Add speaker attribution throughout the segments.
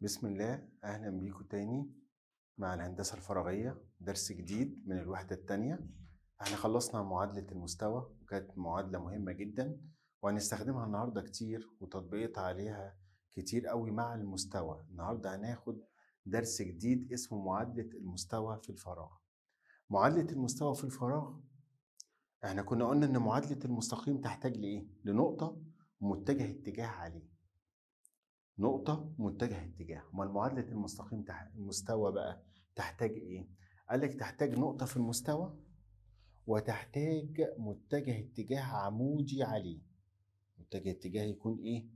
Speaker 1: بسم الله أهلا بيكم تاني مع الهندسة الفراغية درس جديد من الوحدة التانية. إحنا خلصنا معادلة المستوى وكانت معادلة مهمة جدا وهنستخدمها النهاردة كتير وتطبيقات عليها كتير قوي مع المستوى. النهاردة هناخد درس جديد اسمه معادلة المستوى في الفراغ. معادلة المستوى في الفراغ إحنا كنا قلنا إن معادلة المستقيم تحتاج لإيه؟ لنقطة ومتجه اتجاه عليه. نقطة متجه اتجاه أمال معادلة المستقيم تح... المستوى بقى تحتاج إيه؟ قال لك تحتاج نقطة في المستوى وتحتاج متجه اتجاه عمودي عليه. متجه اتجاه يكون إيه؟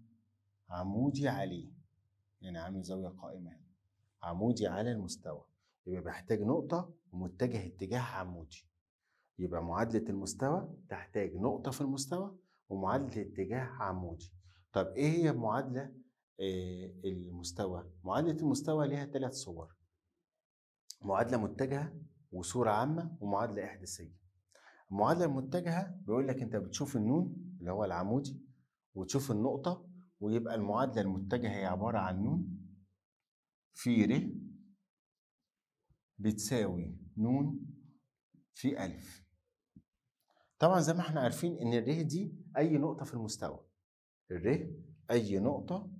Speaker 1: عمودي عليه. يعني عامل زاوية قائمة عمودي على المستوى. يبقى بحتاج نقطة ومتجه اتجاه عمودي. يبقى معادلة المستوى تحتاج نقطة في المستوى ومعادلة اتجاه عمودي. طب إيه هي المعادلة آه، المستوى؟ معادلة المستوى ليها ثلاث صور. معادلة متجهة وصورة عامة ومعادلة إحداثية. المعادلة المتجهة بيقول لك أنت بتشوف النون اللي هو العمودي وتشوف النقطة ويبقى المعادلة المتجهة هي عبارة عن نون في ر بتساوي نون في ألف. طبعا زي ما إحنا عارفين إن الر دي أي نقطة في المستوى. الر أي نقطة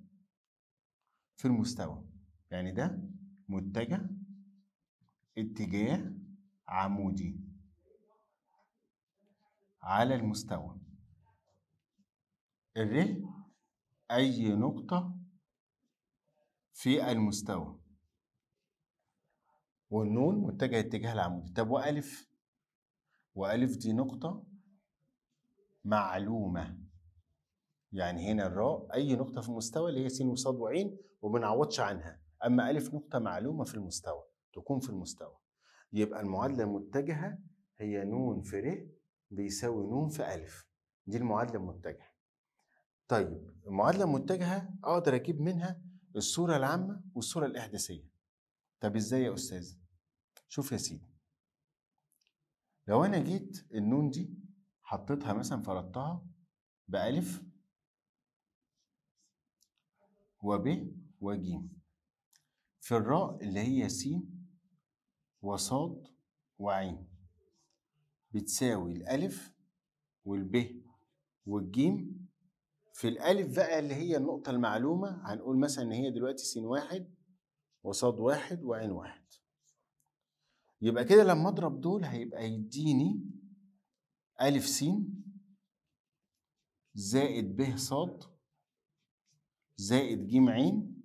Speaker 1: في المستوى. يعني ده متجه اتجاه عمودي على المستوى. الر أي نقطة في المستوى. والنون متجه اتجاه العمودي. طب وألف؟ وألف دي نقطة معلومة. يعني هنا الراء أي نقطة في المستوى اللي هي س وصاد وعين وبنعوضش عنها. أما ألف نقطة معلومة في المستوى تكون في المستوى. يبقى المعادلة المتجهة هي نون في ر بيساوي نون في ألف. دي المعادلة المتجهة. طيب المعادلة المتجهة أقدر أجيب منها الصورة العامة والصورة الإحداثية. طب إزاي يا أستاذ؟ شوف يا سيدي. لو أنا جيت النون دي حطيتها مثلا فرضتها بألف وب وج في الراء اللي هي س وصاد وعين بتساوي الألف والب والجيم في الألف بقى اللي هي النقطة المعلومة هنقول مثلا إن هي دلوقتي س واحد وصاد واحد وعين واحد. يبقى كده لما أضرب دول هيبقى يديني ألف س زائد ب صاد زائد ج عين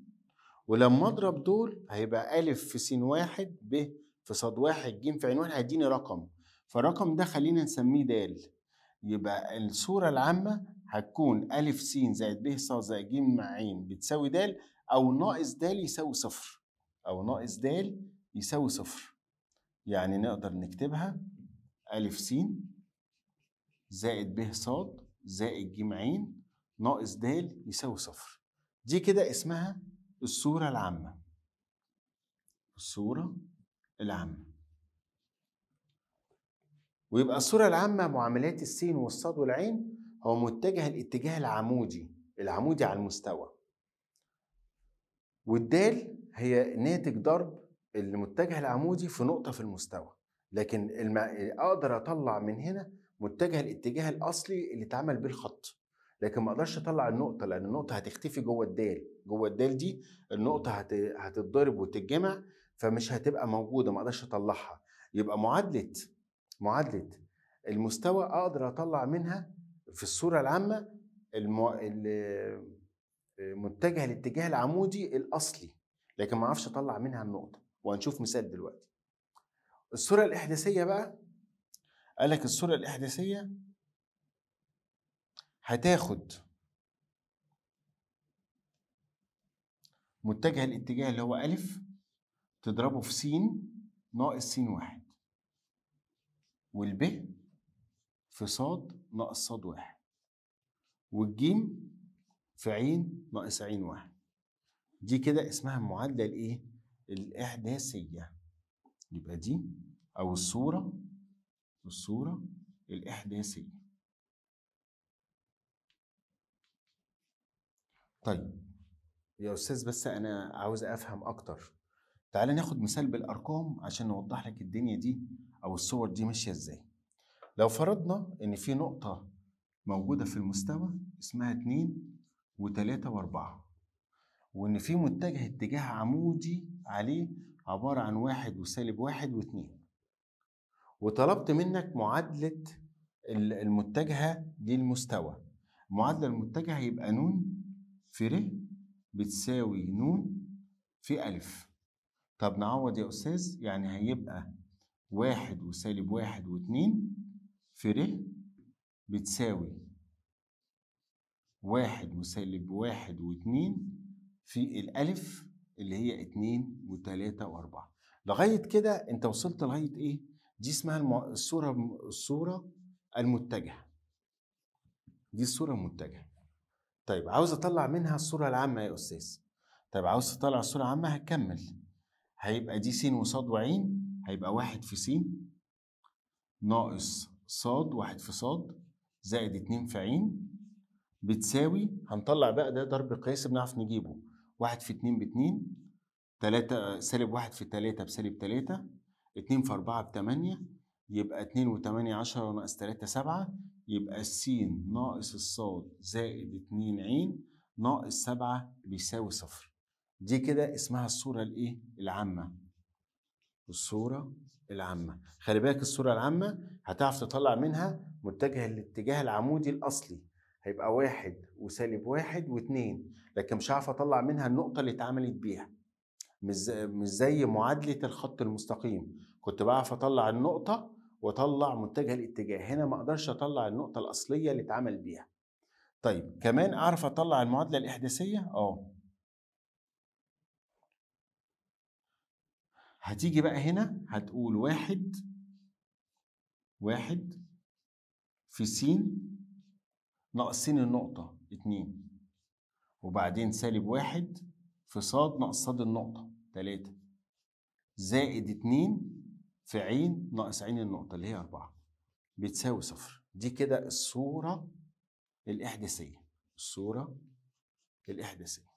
Speaker 1: ولما اضرب دول هيبقى ألف في س واحد ب في صاد واحد ج في عين واحد هيديني رقم. فالرقم ده خلينا نسميه د يبقى الصورة العامة هتكون ألف س زائد ب ص زائد ج عين بتساوي د أو ناقص د يساوي صفر أو ناقص د يساوي صفر. يعني نقدر نكتبها ألف س زائد ب ص زائد ج عين ناقص د يساوي صفر. دي كده اسمها الصورة العامة. الصورة العامة. ويبقى الصورة العامة معاملات السين والصاد والعين هو متجه الاتجاه العمودي العمودي على المستوى. والدال هي ناتج ضرب المتجه العمودي في نقطة في المستوى. لكن الم... أقدر أطلع من هنا متجه الاتجاه الأصلي اللي اتعمل بيه الخط. لكن ما أقدرش اطلع النقطة لأن النقطة هتختفي جوه الدال. جوه الدال دي النقطة هت... هتتضرب وتتجمع فمش هتبقى موجودة ما أقدرش اطلعها. يبقى معادلة معادلة المستوى أقدر اطلع منها في الصورة العامة المو... ال- متجه الاتجاه العمودي الاصلي. لكن ما أعرفش اطلع منها النقطة. وهنشوف مثال دلوقتي. الصورة الإحداثية بقى قال لك الصورة الإحداثية هتاخد متجه الاتجاه اللي هو ألف تضربه في س ناقص س واحد والب في صاد ناقص صاد واحد والجيم في عين ناقص عين واحد. دي كده اسمها المعادلة الإيه؟ الإحداثية. يبقى دي أو الصورة الصورة الإحداثية. طيب. يا أستاذ بس أنا عاوز أفهم أكتر. تعال ناخد مثال بالأرقام عشان نوضح لك الدنيا دي أو الصور دي ماشية إزاي. لو فرضنا إن في نقطة موجودة في المستوى اسمها 2 و3 و4 وإن في متجه اتجاه عمودي عليه عبارة عن واحد وسالب واحد واثنين وطلبت منك معادلة المتجهه للمستوى معادلة المتجهة يبقى نون في ر بتساوي نون في ألف طب نعوض يا أستاذ يعني هيبقى واحد وسالب واحد واتنين في ر بتساوي واحد وسالب واحد واتنين في الألف اللي هي اتنين وتلاتة وأربعة لغاية كده أنت وصلت لغاية إيه؟ دي اسمها. الصورة الصورة المتجهة دي الصورة المتجهة طيب عاوز أطلع منها الصورة العامة يا أستاذ. طيب عاوز تطلع الصورة العامة هتكمل هيبقى دي س وصاد وعين هيبقى واحد في س ناقص صاد واحد في صاد زائد اتنين في عين بتساوي هنطلع بقى ده ضرب قياسي بنعرف نجيبه. واحد في اتنين باتنين تلاتة سالب واحد في تلاتة بسالب تلاتة اتنين في أربعة بتمانية يبقى اتنين وتمانية عشرة ناقص تلاتة سبعة يبقى السين ناقص الصاد زائد اتنين عين ناقص سبعة بيساوي صفر. دي كده اسمها الصورة الإيه؟ العامة. الصورة العامة. خلي بالك الصورة العامة هتعرف تطلع منها متجه الاتجاه العمودي الأصلي. هيبقى واحد وسالب واحد واتنين لكن مش هعرف أطلع منها النقطة اللي اتعملت بيها. مش زي معادلة الخط المستقيم. كنت بعرف أطلع النقطة وأطلع متجه الاتجاه. هنا ما أقدرش أطلع النقطة الأصلية اللي اتعمل بيها. طيب كمان أعرف أطلع المعادلة الإحداثية؟ أه. هتيجي بقى هنا هتقول واحد واحد في س ناقص س النقطة اتنين. وبعدين سالب واحد في صاد ناقص صاد النقطة تلاتة. زائد اتنين في عين ناقص عين النقطة اللي هي أربعة بتساوي صفر. دي كده الصورة الإحداثية الصورة الإحداثية.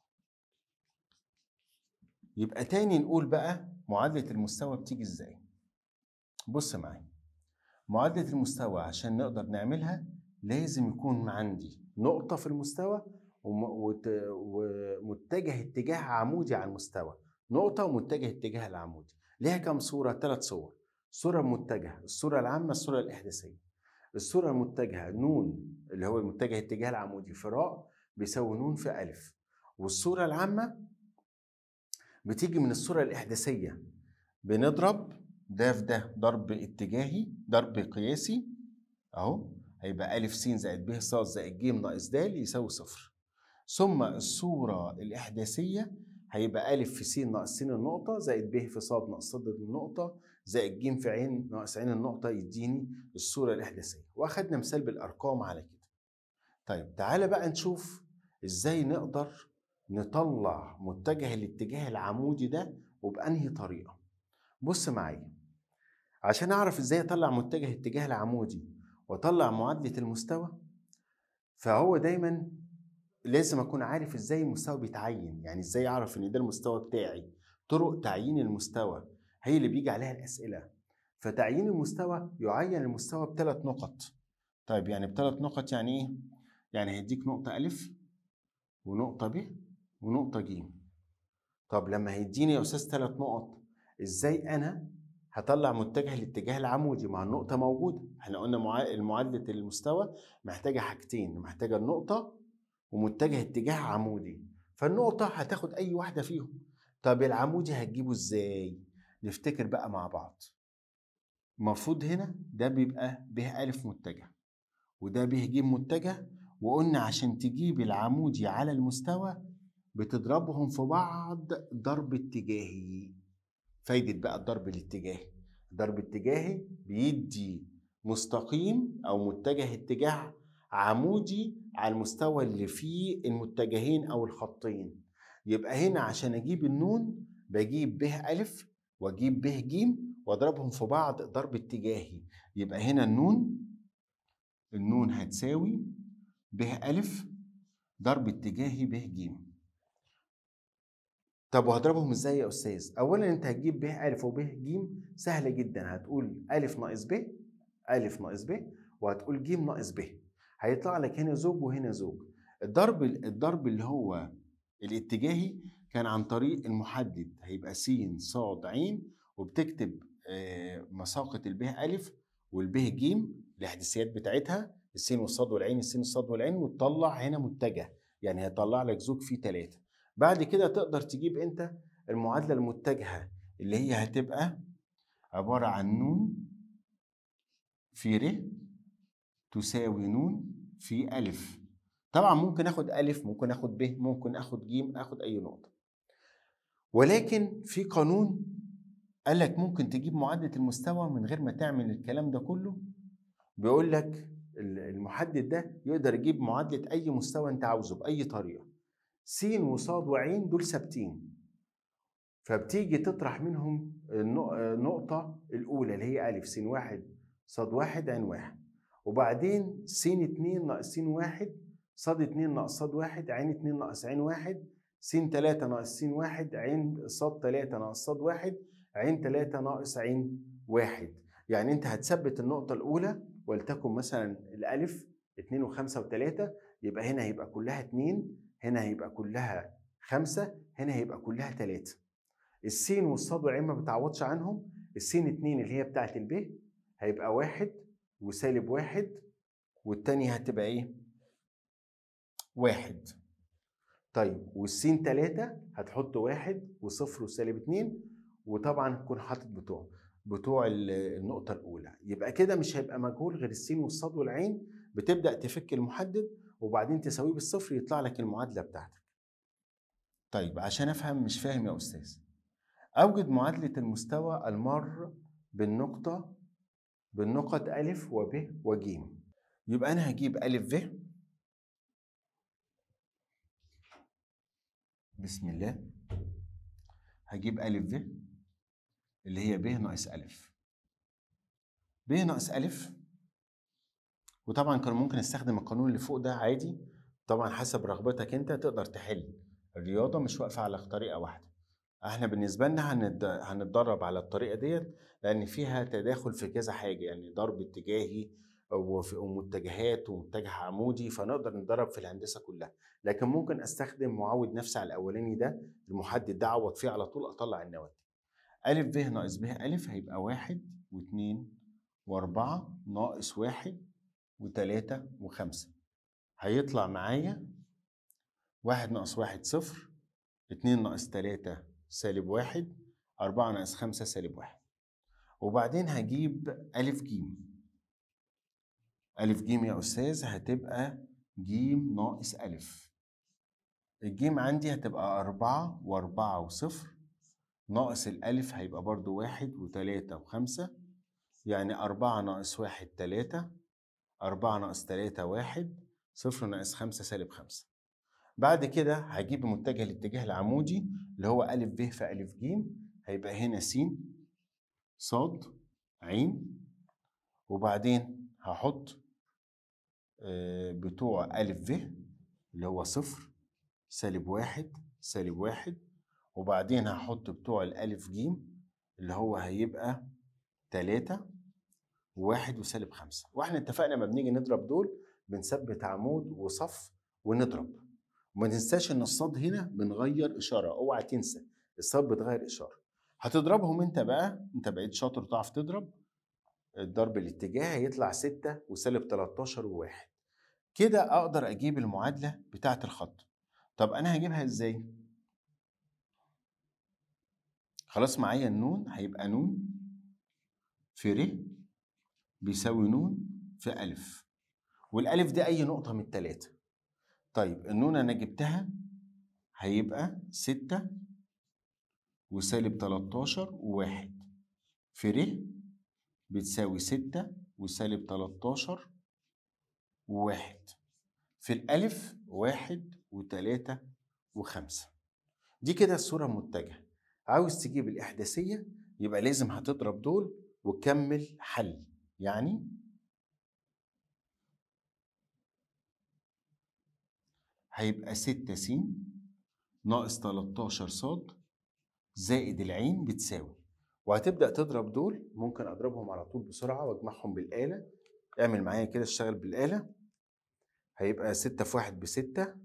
Speaker 1: يبقى تاني نقول بقى معادلة المستوى بتيجي إزاي؟ بص معايا معادلة المستوى عشان نقدر نعملها لازم يكون عندي نقطة في المستوى ومتجه اتجاه عمودي على المستوى نقطة ومتجه اتجاه العمودي. ليها كم صورة؟ ثلاث صور. الصورة المتجهة الصورة العامة الصورة الإحداثية. الصورة المتجهة نون اللي هو المتجه اتجاه العمودي في راء بيساوي نون في ألف. والصورة العامة بتيجي من الصورة الإحداثية. بنضرب ده في ده ضرب اتجاهي ضرب قياسي أهو هيبقى ألف س زائد ب ص زائد ج ناقص د يساوي صفر. ثم الصورة الإحداثية هيبقى ألف في س ناقص س النقطة زائد ب في ص ناقص ص النقطة زائد ج في عين ناقص عين النقطة يديني الصورة الإحداثية. وأخدنا مثال بالأرقام على كده. طيب تعالى بقى نشوف إزاي نقدر نطلع متجه الاتجاه العمودي ده وبأنهي طريقة. بص معايا. عشان أعرف إزاي أطلع متجه الاتجاه العمودي وأطلع معادلة المستوى فهو دايما لازم أكون عارف إزاي المستوى بيتعين. يعني إزاي أعرف إن ده المستوى بتاعي. طرق تعيين المستوى. هي اللي بيجي عليها الأسئلة. فتعيين المستوى يعين المستوى بثلاث نقط. طيب يعني بثلاث نقط يعني إيه؟ يعني هيديك نقطة ألف ونقطة ب ونقطة ج. طب لما هيديني يا أستاذ ثلاث نقط إزاي أنا هطلع متجه الاتجاه العمودي مع النقطة موجودة. إحنا قلنا معادلة المستوى محتاجة حاجتين محتاجة النقطة ومتجه اتجاه عمودي. فالنقطة هتاخد أي واحدة فيهم. طب العمودي هتجيبه إزاي؟ نفتكر بقى مع بعض. المفروض هنا ده بيبقى به ألف متجه وده به ج متجه وقلنا عشان تجيب العمودي على المستوى بتضربهم في بعض ضرب اتجاهي. فايدة بقى الضرب الاتجاهي. الضرب الاتجاهي بيدي مستقيم أو متجه اتجاه عمودي على المستوى اللي فيه المتجهين أو الخطين. يبقى هنا عشان أجيب النون بجيب ب ألف وأجيب ب ج وأضربهم في بعض ضرب اتجاهي. يبقى هنا النون النون هتساوي ب ألف ضرب اتجاهي ب ج طب وهضربهم إزاي يا أستاذ؟ اولا أنت هتجيب ب ألف وب ج سهلة جدا. هتقول ألف ناقص ب ألف ناقص ب وهتقول ج ناقص ب هيطلع لك هنا زوج وهنا زوج. الضرب الضرب اللي هو الاتجاهي كان عن طريق المحدد هيبقى س ص ع وبتكتب آه، مساقط الب الف والب ج الاحداثيات بتاعتها السين والصاد والعين السين والصاد والعين وتطلع هنا متجه يعني هيطلع لك زوج فيه ثلاثة بعد كده تقدر تجيب انت المعادلة المتجهة اللي هي هتبقى عبارة عن نون في ر تساوي نون في ألف طبعا ممكن آخد ألف ممكن آخد ب ممكن آخد ج آخد أي نقطة. ولكن في قانون قال لك ممكن تجيب معادلة المستوى من غير ما تعمل الكلام ده كله بيقول لك المحدد ده يقدر يجيب معادلة أي مستوى أنت عاوزه بأي طريقة. س وصاد وعين دول ثابتين. فبتيجي تطرح منهم النقطة الأولى اللي هي ألف س واحد صاد واحد عين واحد. وبعدين س اتنين ناقص س واحد صاد اتنين ناقص صاد واحد عين اتنين ناقص عين واحد. س تلاتة ناقص س واحد عين صاد تلاتة ناقص صاد واحد عين تلاتة ناقص عين واحد. يعني انت هتثبت النقطة الأولى ولتكن مثلا الألف اتنين وخمسة وتلاتة يبقى هنا هيبقى كلها اتنين هنا هيبقى كلها خمسة هنا هيبقى كلها تلاتة. السين والصاد والعين ما بتعوضش عنهم السين اتنين اللي هي بتاعت الب هيبقى واحد وسالب واحد والتانية هتبقى إيه؟ واحد. طيب والسين تلاتة هتحط واحد وصفر وسالب اتنين وطبعا تكون حاطط بتوع بتوع النقطة الأولى. يبقى كده مش هيبقى مجهول غير السين والصاد والعين بتبدأ تفك المحدد وبعدين تساويه بالصفر يطلع لك المعادلة بتاعتك. طيب عشان أفهم مش فاهم يا أستاذ أوجد معادلة المستوى المار بالنقطة بالنقط ألف وب وج يبقى أنا هجيب ألف ب بسم الله. هجيب ألف ب اللي هي ب ناقص ألف. ب ناقص ألف وطبعا كان ممكن استخدم القانون اللي فوق ده عادي. طبعا حسب رغبتك انت تقدر تحل. الرياضة مش واقفة على طريقة واحدة. إحنا بالنسبة لنا هنتدرب على الطريقة ديت لأن فيها تداخل في كذا حاجة يعني ضرب اتجاهي ومتجهات ومتجه عمودي فنقدر نتدرب في الهندسة كلها. لكن ممكن أستخدم معود نفسي على الأولاني ده المحدد ده أعوض فيه على طول أطلع النواتج ألف ب ناقص ب ألف هيبقى واحد واثنين وأربعة ناقص واحد وتلاتة وخمسة. هيطلع معايا واحد ناقص واحد صفر اتنين ناقص تلاتة سالب واحد أربعة ناقص خمسة سالب واحد. وبعدين هجيب ألف جيم ألف جيم يا أستاذ هتبقى جيم ناقص ألف. الجيم عندي هتبقى أربعة وأربعة وصفر ناقص الألف هيبقى برضو واحد وتلاتة وخمسة يعني أربعة ناقص واحد تلاتة أربعة ناقص تلاتة واحد صفر ناقص خمسة سالب خمسة. بعد كده هجيب متجه الاتجاه العمودي اللي هو ألف ب في ألف ج هيبقى هنا س صاد عين وبعدين هحط آه، بتوع ألف ب اللي هو صفر سالب واحد سالب واحد وبعدين هحط بتوع الألف ج اللي هو هيبقى تلاتة وواحد وسالب خمسة. وإحنا اتفقنا لما بنيجي نضرب دول بنثبت عمود وصف ونضرب. وما تنساش إن الصاد هنا بنغير إشارة. اوعى تنسى الصاد بتغير إشارة. هتضربهم أنت بقى أنت بقيت شاطر تعرف تضرب. الضرب الاتجاه هيطلع 6 وسالب 13 وواحد. كده أقدر أجيب المعادلة بتاعة الخط. طب أنا هجيبها إزاي؟ خلاص معايا النون هيبقى نون في ر بيساوي نون في ألف. والألف دي أي نقطة من التلاتة. طيب النون أنا جبتها هيبقى ستة وسالب تلاتاشر وواحد. في ر بتساوي ستة وسالب تلاتاشر وواحد في الألف واحد وتلاتة وخمسة. دي كده الصورة المتجهة. عاوز تجيب الإحداثية يبقى لازم هتضرب دول وكمل حل. يعني هيبقى ستة س ناقص تلاتاشر صاد زائد العين بتساوي. وهتبدأ تضرب دول ممكن أضربهم على طول بسرعة وأجمعهم بالآلة. اعمل معايا كده اشتغل بالآلة. هيبقى ستة في واحد بستة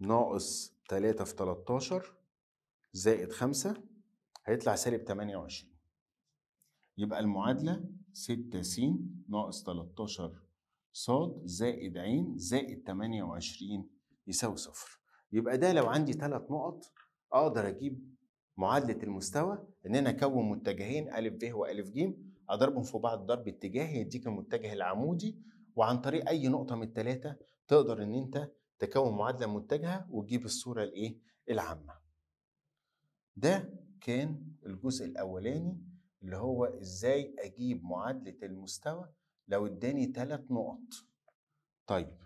Speaker 1: ناقص تلاتة في تلاتاشر زائد خمسة هيطلع سالب تمانية وعشرين. يبقى المعادلة ستة س ناقص تلاتاشر صاد زائد ع زائد تمانية وعشرين يساوي صفر. يبقى ده لو عندي ثلاث نقط أقدر أجيب معادلة المستوى إن أنا أكون متجهين أ ب وأ ج أضربهم في بعض ضرب اتجاهي يديك المتجه العمودي وعن طريق أي نقطة من الثلاثة تقدر إن أنت تكون معادلة متجهة وتجيب الصورة الإيه؟ العامة. ده كان الجزء الأولاني اللي هو إزاي أجيب معادلة المستوى لو إداني ثلاث نقط. طيب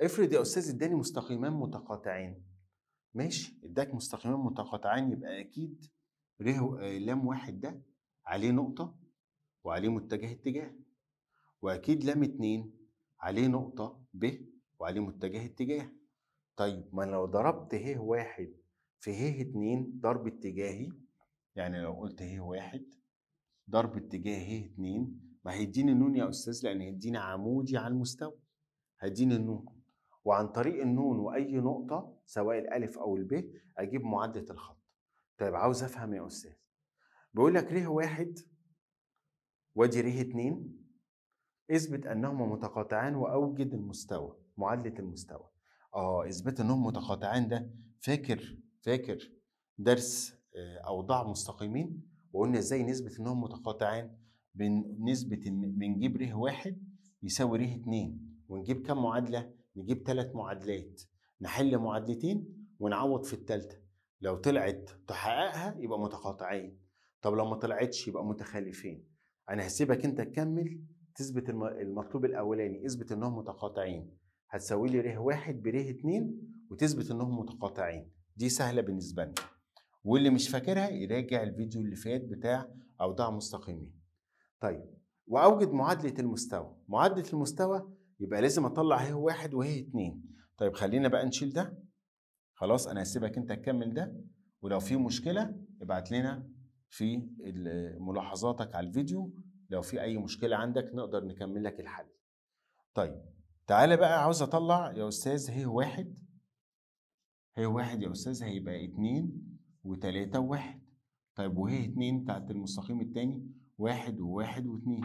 Speaker 1: افرض يا أستاذ إداني مستقيمان متقاطعين. ماشي اداك مستقيمان متقاطعين يبقى أكيد ر لام واحد ده عليه نقطة وعليه متجه اتجاه. وأكيد لام اتنين عليه نقطة ب وعليه متجه اتجاه طيب ما لو ضربت ه واحد في ه اتنين ضرب اتجاهي يعني لو قلت ه واحد ضرب اتجاه ه اتنين ما هيديني النون يا أستاذ لأن هيديني عمودي على المستوى هيديني النون وعن طريق النون وأي نقطة سواء الألف أو الب أجيب معادلة الخط. طيب عاوز أفهم يا أستاذ. بيقول لك ر واحد وادي ر اتنين اثبت أنهما متقاطعان وأوجد المستوى معادلة المستوى. آه اثبات أنهم متقاطعان ده فاكر فاكر درس اوضاع مستقيمين؟ وقلنا إزاي نثبت أنهم متقاطعان؟ بنثبت ان بنجيب ر واحد يساوي ر اتنين ونجيب كم معادلة؟ نجيب ثلاث معادلات نحل معادلتين ونعوض في الثالثه لو طلعت تحققها يبقى متقاطعين. طب لو ما طلعتش يبقى متخالفين. أنا هسيبك أنت تكمل تثبت المطلوب الأولاني اثبت إنهم متقاطعين. هتساوي لي ر واحد بر اتنين وتثبت إنهم متقاطعين. دي سهلة بالنسبة لنا. واللي مش فاكرها يراجع الفيديو اللي فات بتاع أوضاع مستقيمين. طيب وأوجد معادلة المستوى. معادلة المستوى يبقى لازم أطلع ه واحد وه اتنين. طيب خلينا بقى نشيل ده. خلاص أنا هسيبك أنت تكمل ده ولو في مشكلة ابعت لنا في ملاحظاتك على الفيديو. لو في أي مشكلة عندك نقدر نكمل لك الحل. طيب تعالى بقى عاوز أطلع يا أستاذ ه واحد. ه واحد يا أستاذ هيبقى اتنين وتلاتة وواحد. طيب وه اتنين بتاعت المستقيم التاني واحد وواحد واتنين.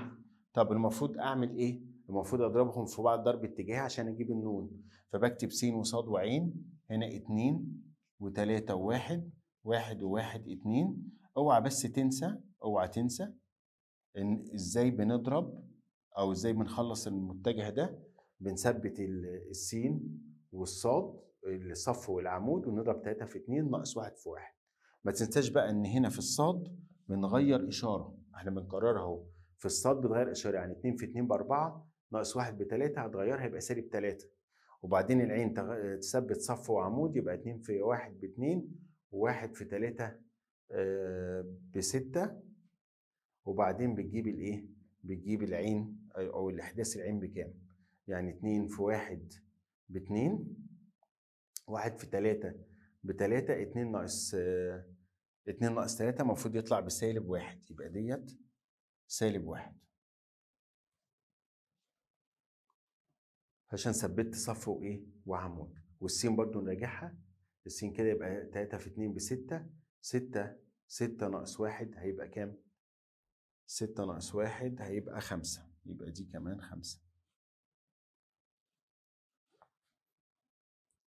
Speaker 1: طب المفروض أعمل إيه؟ المفروض اضربهم في بعض ضرب اتجاهي عشان أجيب النون. فبكتب س وصاد وعين هنا اتنين وتلاتة وواحد واحد وواحد اتنين. اوعى بس تنسى اوعى تنسى ان إزاي بنضرب أو إزاي بنخلص المتجه ده. بنثبت السين والصاد الصف والعمود ونضرب 3 في 2 ناقص 1 في 1 ما تنساش بقى ان هنا في الصاد بنغير إشارة. إحنا بنكررها اهو. في الصاد بتغير إشارة يعني 2 في 2 ب 4 ناقص 1 ب 3 هتغيرها يبقى سالب 3 وبعدين العين تثبت صف وعمود يبقى 2 في 1 ب 2 و1 في 3 ب 6 وبعدين بتجيب الايه؟ بتجيب العين أو الإحداث العين بكام؟ يعني 2 في 1 ب 2 1 في 3 ب 3 2 ناقص 2 ناقص 3 المفروض يطلع بسالب 1 يبقى ديت سالب 1 عشان ثبت صف وايه؟ وعمود. والسين برضو نراجعها السين كده يبقى 3 في 2 ب 6 6 6 ناقص 1 هيبقى كام؟ ستة ناقص واحد هيبقى خمسة. يبقى دي كمان خمسة.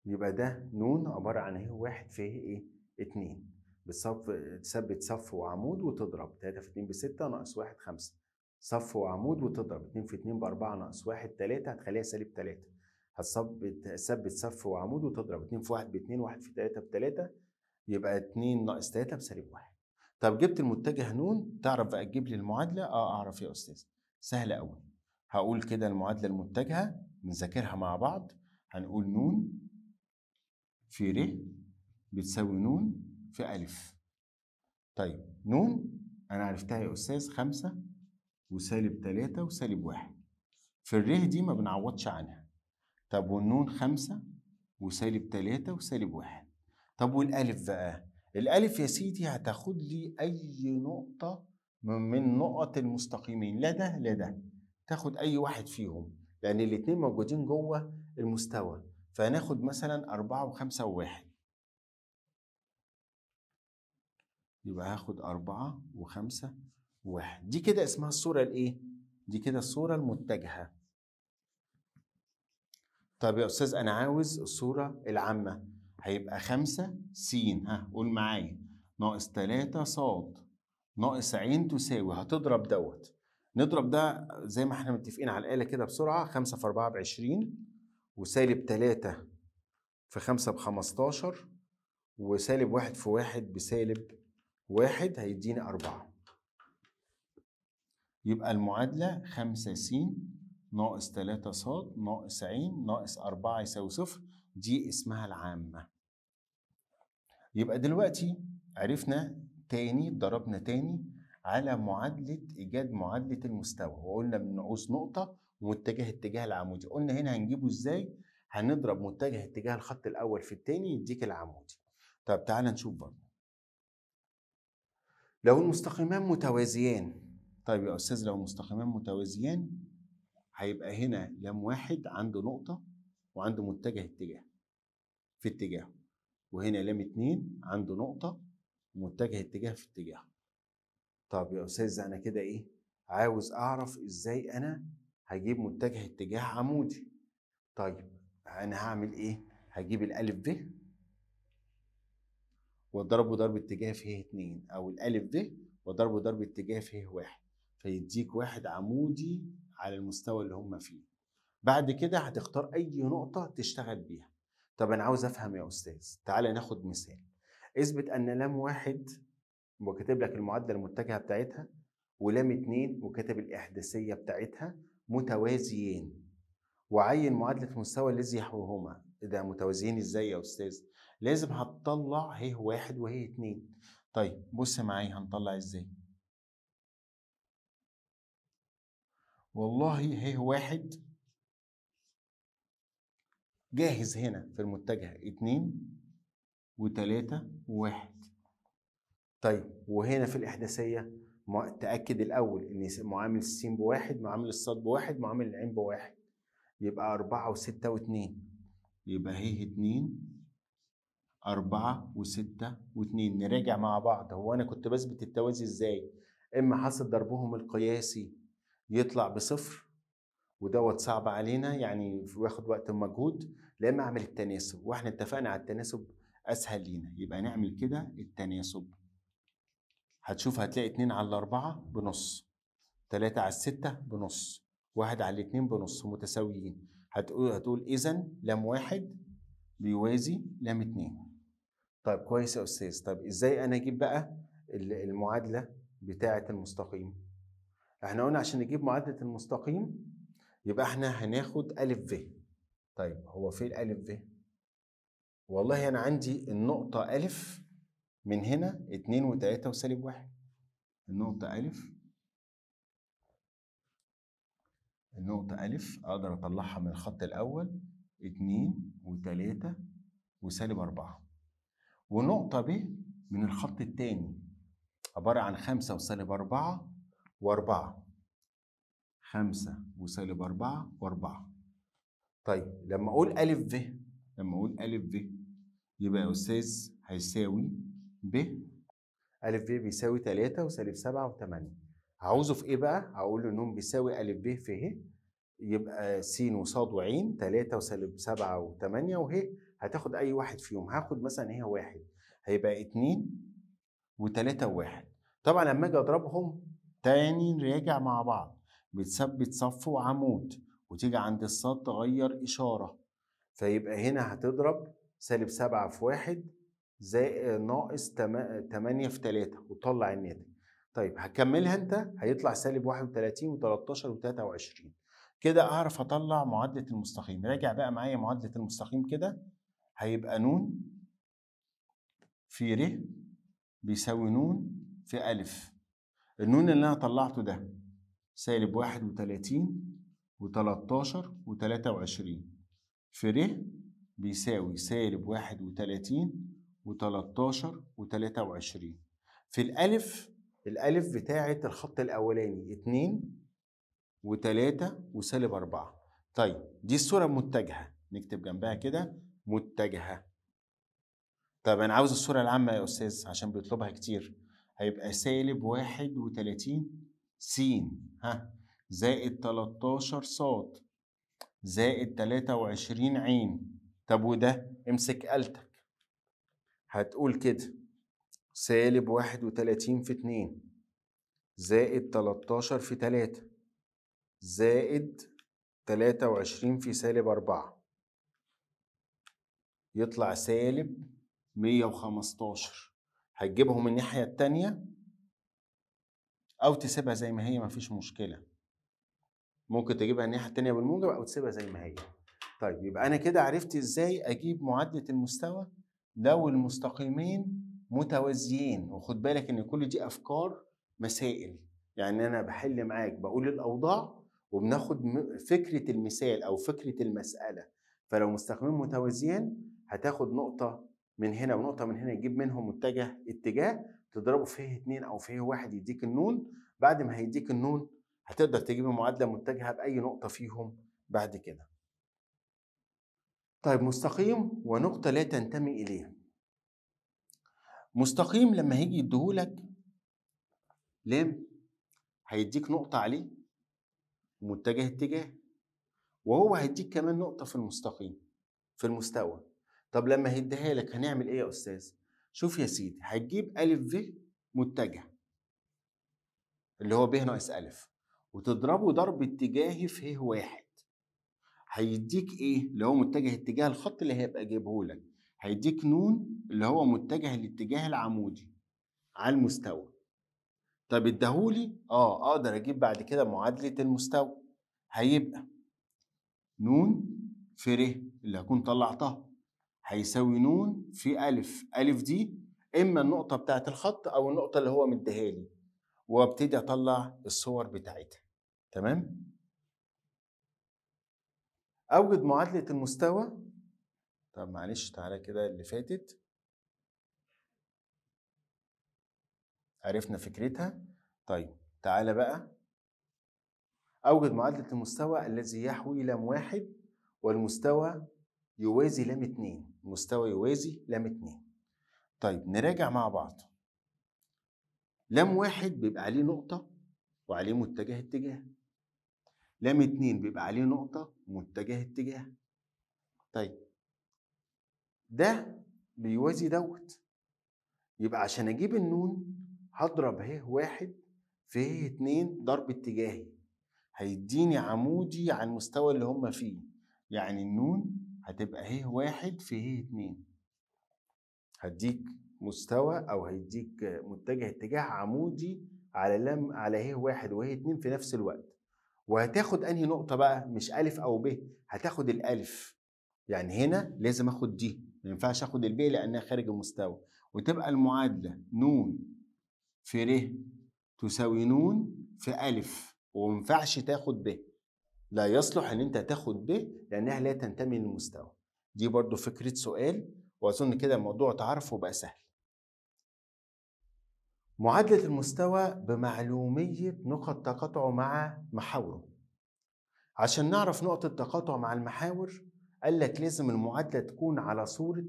Speaker 1: يبقى ده نون عبارة عن إيه واحد فيه إيه؟ اتنين. بتصف تثبت صف وعمود وتضرب. تلاتة في اتنين بستة ناقص واحد خمسة. صف وعمود وتضرب اتنين في اتنين بأربعة ناقص واحد تلاتة هتخليها سالب تلاتة. هتثبت تثبت صف وعمود وتضرب اتنين في واحد باتنين واحد في تلاتة بتلاتة يبقى اتنين ناقص تلاتة بسالب واحد. طب جبت المتجه نون تعرف بقى تجيب لي المعادلة؟ آه أعرف يا أستاذ. سهلة قوي هقول كده المعادلة المتجهة نذاكرها مع بعض. هنقول نون في ر بتساوي نون في ألف. طيب نون أنا عرفتها يا أستاذ خمسة. وسالب 3 وسالب 1 في الر دي ما بنعوضش عنها. طب والنون 5 وسالب 3 وسالب 1 طب والألف بقى؟ الألف يا سيدي هتاخد لي أي نقطة من نقط المستقيمين. لا ده لا ده. تاخد أي واحد فيهم. لأن الاثنين موجودين جوه المستوى. فهناخد مثلا 4 و5 و1 يبقى هاخد 4 و5 واحد. دي كده اسمها الصورة الإيه؟ دي كده الصورة المتجهة. طب يا أستاذ أنا عاوز الصورة العامة. هيبقى خمسة س ها قول معايا. ناقص تلاتة ص ناقص عين تساوي. هتضرب دوت. نضرب ده زي ما إحنا متفقين على الآلة كده بسرعة. خمسة في أربعة بعشرين وسالب تلاتة في خمسة بخمستاشر وسالب واحد في واحد بسالب واحد هيديني أربعة. يبقى المعادلة خمسة س ناقص تلاتة ص ناقص عين ناقص أربعة يساوي صفر. دي اسمها العامة. يبقى دلوقتي عرفنا تاني ضربنا تاني على معادلة إيجاد معادلة المستوى. وقلنا بنعوز نقطة ومتجه اتجاه العمودي. قلنا هنا هنجيبه إزاي؟ هنضرب متجه اتجاه الخط الأول في التاني يديك العمودي. طب تعالى نشوف برضه. لو المستقيمان متوازيان طيب يا أستاذ لو المستقيمان متوازيان هيبقى هنا لام واحد عنده نقطة وعنده متجه اتجاه في اتجاهه وهنا لام اتنين عنده نقطة ومتجه اتجاه في اتجاهه. طب يا أستاذ أنا كده إيه؟ عاوز أعرف إزاي أنا هجيب متجه اتجاه عمودي. طيب أنا هعمل إيه؟ هجيب الألف ب واضربه ضرب اتجاه في ه اتنين أو الألف ب واضربه ضرب اتجاه في ه واحد. فيديك واحد عمودي على المستوى اللي هم فيه. بعد كده هتختار أي نقطة تشتغل بيها. طب أنا عاوز أفهم يا أستاذ تعالى ناخد مثال. اثبت أن لام واحد وكاتب لك المعادلة المتجهة بتاعتها ولام اتنين وكاتب الإحداثية بتاعتها متوازيين. وعين معادلة المستوى الذي يحوهما ده متوازيين إزاي يا أستاذ؟ لازم هتطلع ه واحد وه اتنين. طيب بص معايا هنطلع إزاي؟ والله ه واحد جاهز هنا في المتجه اتنين وتلاتة وواحد. طيب وهنا في الإحداثية تأكد الأول إن معامل السين بواحد معامل الصاد بواحد معامل العين بواحد. يبقى أربعة وستة واتنين. يبقى هي اتنين أربعة وستة واتنين. نراجع مع بعض. هو أنا كنت بثبت التوازي إزاي؟ إما حاصل ضربهم القياسي يطلع بصفر ودوت صعب علينا يعني واخد وقت ومجهود لا إما أعمل التناسب وإحنا اتفقنا على التناسب أسهل لينا يبقى نعمل كده التناسب. هتشوف هتلاقي اتنين على الأربعة بنص تلاتة على الستة بنص واحد على الاتنين بنص متساويين. هتقول هتقول اذا لام واحد بيوازي لام اتنين. طيب كويس يا أستاذ طب إزاي أنا أجيب بقى المعادلة بتاعة المستقيم؟ إحنا قلنا عشان نجيب معادلة المستقيم يبقى إحنا هناخد ألف ف طيب هو فين الألف ف؟ والله أنا عندي النقطة ألف من هنا اتنين وتلاتة وسالب واحد. النقطة ألف النقطة ألف أقدر أطلعها من الخط الأول اتنين وتلاتة وسالب أربعة. ونقطة ب من الخط التاني عبارة عن خمسة وسالب أربعة وأربعة. خمسة. وسالب أربعة وأربعة. طيب لما أقول ألف ف لما أقول ألف ف يبقى يا أستاذ هيساوي ب. ألف ف بيساوي تلاتة وسالب سبعة وتمانية. هعوزه في إيه بقى؟ هقول له إنهم بيساوي ألف ب في ه يبقى س وصاد وعين تلاتة وسالب سبعة وتمانية وه. هتاخد أي واحد فيهم. هاخد مثلا هي واحد. هيبقى اتنين وتلاتة وواحد طبعا لما أجي أضربهم تاني نراجع مع بعض. بتثبت صف وعمود وتيجي عند الصاد تغير إشارة. فيبقى هنا هتضرب سالب سبعة في واحد زي ناقص تمانية في تلاتة وتطلع الناتج. طيب هكملها أنت؟ هيطلع سالب واحد وتلاتين وتلاتاشر وتلاتة وعشرين. كده أعرف أطلع معادلة المستقيم. راجع بقى معايا معادلة المستقيم كده. هيبقى نون في ر بيساوي نون في ألف. النون اللي أنا طلعته ده سالب واحد وتلاتين وتلاتاشر وتلاتة وعشرين. في ر بيساوي سالب واحد وتلاتين و13 و23 في الألف الألف بتاعة الخط الأولاني 2 و3 وسالب 4 طيب دي الصورة متجهة. نكتب جنبها كده متجهة. طب أنا عاوز الصورة العامة يا أستاذ عشان بيطلبها كتير. هيبقى سالب 31 س ها زائد 13 ص زائد 23 عين. طب وده؟ امسك آلتك. هتقول كده سالب 31 في 2 زائد 13 في 3 زائد 23 في سالب 4 يطلع سالب 115 هتجيبهم الناحية التانية؟ أو تسيبها زي ما هي مفيش مشكلة. ممكن تجيبها الناحية التانية بالموجب أو تسيبها زي ما هي. طيب يبقى أنا كده عرفت إزاي أجيب معادلة المستوى؟ لو المستقيمين متوازيين وخد بالك إن كل دي أفكار مسائل. يعني أنا بحل معاك بقول الأوضاع وبناخد فكرة المثال أو فكرة المسألة. فلو مستقيمين متوازيين هتاخد نقطة من هنا ونقطة من هنا يجيب منهم متجه اتجاه تضربه فيه اتنين أو فيه واحد يديك النون. بعد ما هيديك النون هتقدر تجيب معادلة متجهة بأي نقطة فيهم بعد كده. طيب مستقيم ونقطة لا تنتمي إليه مستقيم لما هيجي يديهولك لام هيديك نقطة عليه ومتجه اتجاه وهو هيديك كمان نقطة في المستقيم في المستوى. طب لما هيديها لك هنعمل إيه يا أستاذ؟ شوف يا سيدي هتجيب ألف ف متجه. اللي هو ب ناقص ألف. وتضربه ضرب اتجاهي في ه واحد. هيديك إيه؟ اللي هو متجه اتجاه الخط اللي هيبقى جايبه لك. هيديك نون اللي هو متجه الاتجاه العمودي على المستوى. طب اداهولي؟ آه أقدر أجيب بعد كده معادلة المستوى. هيبقى نون في ر اللي هكون طلعتها. هيساوي نون في ألف. ألف دي إما النقطة بتاعت الخط أو النقطة اللي هو مديها لي وأبتدي أطلع الصور بتاعتها. تمام؟ أوجد معادلة المستوى. طب معلش تعالى كده اللي فاتت. عرفنا فكرتها. طيب تعالى بقى. أوجد معادلة المستوى الذي يحوي لام واحد والمستوى يوازي لام اتنين. مستوى يوازي لام اتنين. طيب نراجع مع بعض. لام واحد بيبقى عليه نقطة وعليه متجه اتجاه. لام اتنين بيبقى عليه نقطة ومتجه اتجاه. طيب ده بيوازي دوت. يبقى عشان أجيب النون هضرب ه واحد في ه اتنين ضرب اتجاهي. هيديني عمودي على المستوى اللي هما فيه. يعني النون هتبقى ه واحد في ه اتنين. هديك مستوى أو هيديك متجه اتجاه عمودي على لم على ه واحد وه اتنين في نفس الوقت. وهتاخد انهي نقطة بقى؟ مش ألف أو ب هتاخد الألف. يعني هنا لازم آخد دي ما ينفعش آخد الب لأنها خارج المستوى. وتبقى المعادلة نون في ر تساوي نون في ألف وما ينفعش تاخد ب. لا يصلح إن أنت تاخد ب لأنها لا تنتمي للمستوى. دي برضو فكرة سؤال وأظن كده الموضوع تعرف وبقى سهل. معادلة المستوى بمعلومية نقط تقاطعه مع محاوره. عشان نعرف نقطة تقاطع مع المحاور قال لك لازم المعادلة تكون على صورة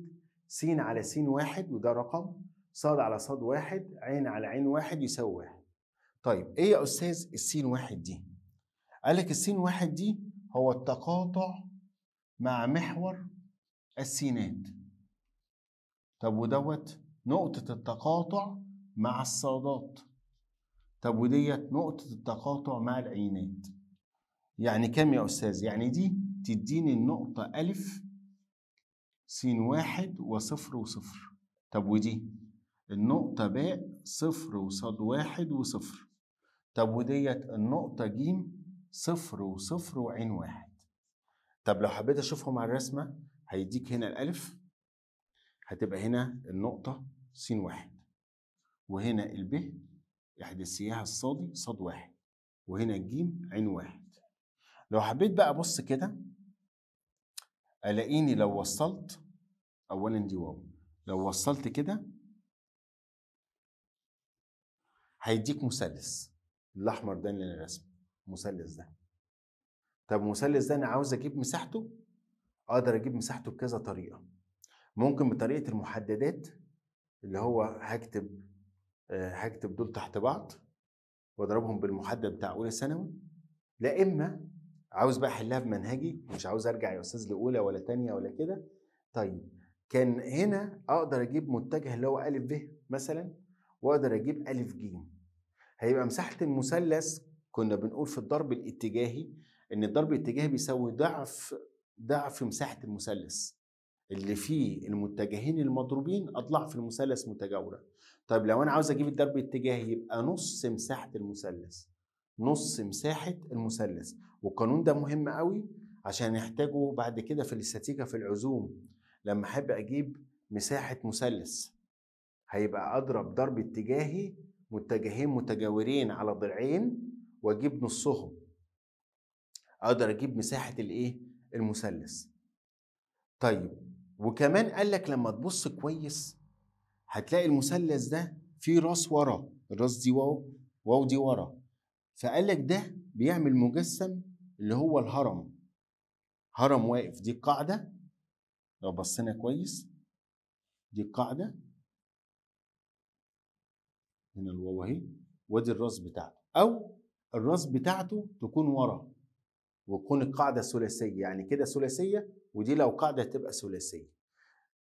Speaker 1: س على س واحد وده رقم ص على ص واحد عين على عين واحد يساوي واحد. طيب إيه يا أستاذ السين واحد دي؟ قال لك السين واحد دي هو التقاطع مع محور السينات. طب ودوت نقطة التقاطع مع الصادات. طب وديت نقطة التقاطع مع العينات. يعني كم يا أستاذ؟ يعني دي تديني النقطة ألف س واحد وصفر وصفر. طب ودي؟ النقطة باء صفر وصاد واحد وصفر. طب وديت النقطة جيم صفر وصفر وعين واحد. طب لو حبيت أشوفهم على الرسمة هيديك هنا الألف هتبقى هنا النقطة س واحد وهنا الب إحداثيها الصادي صاد واحد وهنا الجيم عين واحد. لو حبيت بقى أبص كده ألاقيني لو وصلت أولا دي واو لو وصلت كده هيديك مثلث الأحمر ده اللي أنا رسمه المثلث ده. طب المثلث ده أنا عاوز أجيب مساحته؟ أقدر أجيب مساحته بكذا طريقة. ممكن بطريقة المحددات اللي هو هكتب آه، هكتب دول تحت بعض وأضربهم بالمحدد بتاع أولى ثانوي. لا إما عاوز بقى أحلها بمنهجي مش عاوز أرجع يا أستاذ لأولى ولا تانية ولا كده. طيب كان هنا أقدر أجيب متجه اللي هو ا ب مثلا وأقدر أجيب ا ج. هيبقى مساحة المثلث كنا بنقول في الضرب الاتجاهي إن الضرب الاتجاهي بيساوي ضعف ضعف مساحة المثلث. اللي فيه المتجهين المضروبين أضلاع في المثلث متجاورة. طيب لو أنا عاوز أجيب الضرب الاتجاهي يبقى نص مساحة المثلث. نص مساحة المثلث. والقانون ده مهم قوي عشان نحتاجه بعد كده في الاستاتيكا في العزوم. لما أحب أجيب مساحة مثلث هيبقى أضرب ضرب اتجاهي متجهين متجاورين على ضلعين واجيب نصهم. أقدر أجيب مساحة الإيه؟ المثلث. طيب وكمان قال لك لما تبص كويس هتلاقي المثلث ده فيه راس ورا الراس دي واو واو دي ورا. فقال لك ده بيعمل مجسم اللي هو الهرم. هرم واقف دي القاعدة. لو بصينا كويس دي القاعدة. هنا الواو أهي وادي الراس بتاعته. أو الرأس بتاعته تكون ورا وتكون القاعدة ثلاثية يعني كده ثلاثية ودي لو قاعدة تبقى ثلاثية.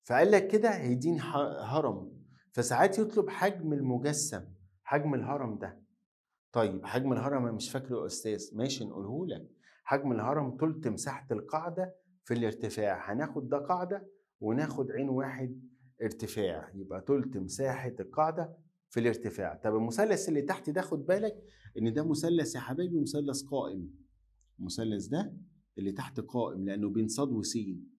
Speaker 1: فقال لك كده هيديني هرم. فساعات يطلب حجم المجسم حجم الهرم ده. طيب حجم الهرم أنا مش فاكره يا أستاذ. ماشي نقوله لك. حجم الهرم تلت مساحه القاعدة في الارتفاع. هناخد ده قاعدة وناخد عين واحد ارتفاع. يبقى تلت مساحه القاعدة في الارتفاع. طب المثلث اللي تحت ده خد بالك إن ده مثلث يا حبايبي مثلث قائم. المثلث ده اللي تحت قائم لأنه بين صاد وسين.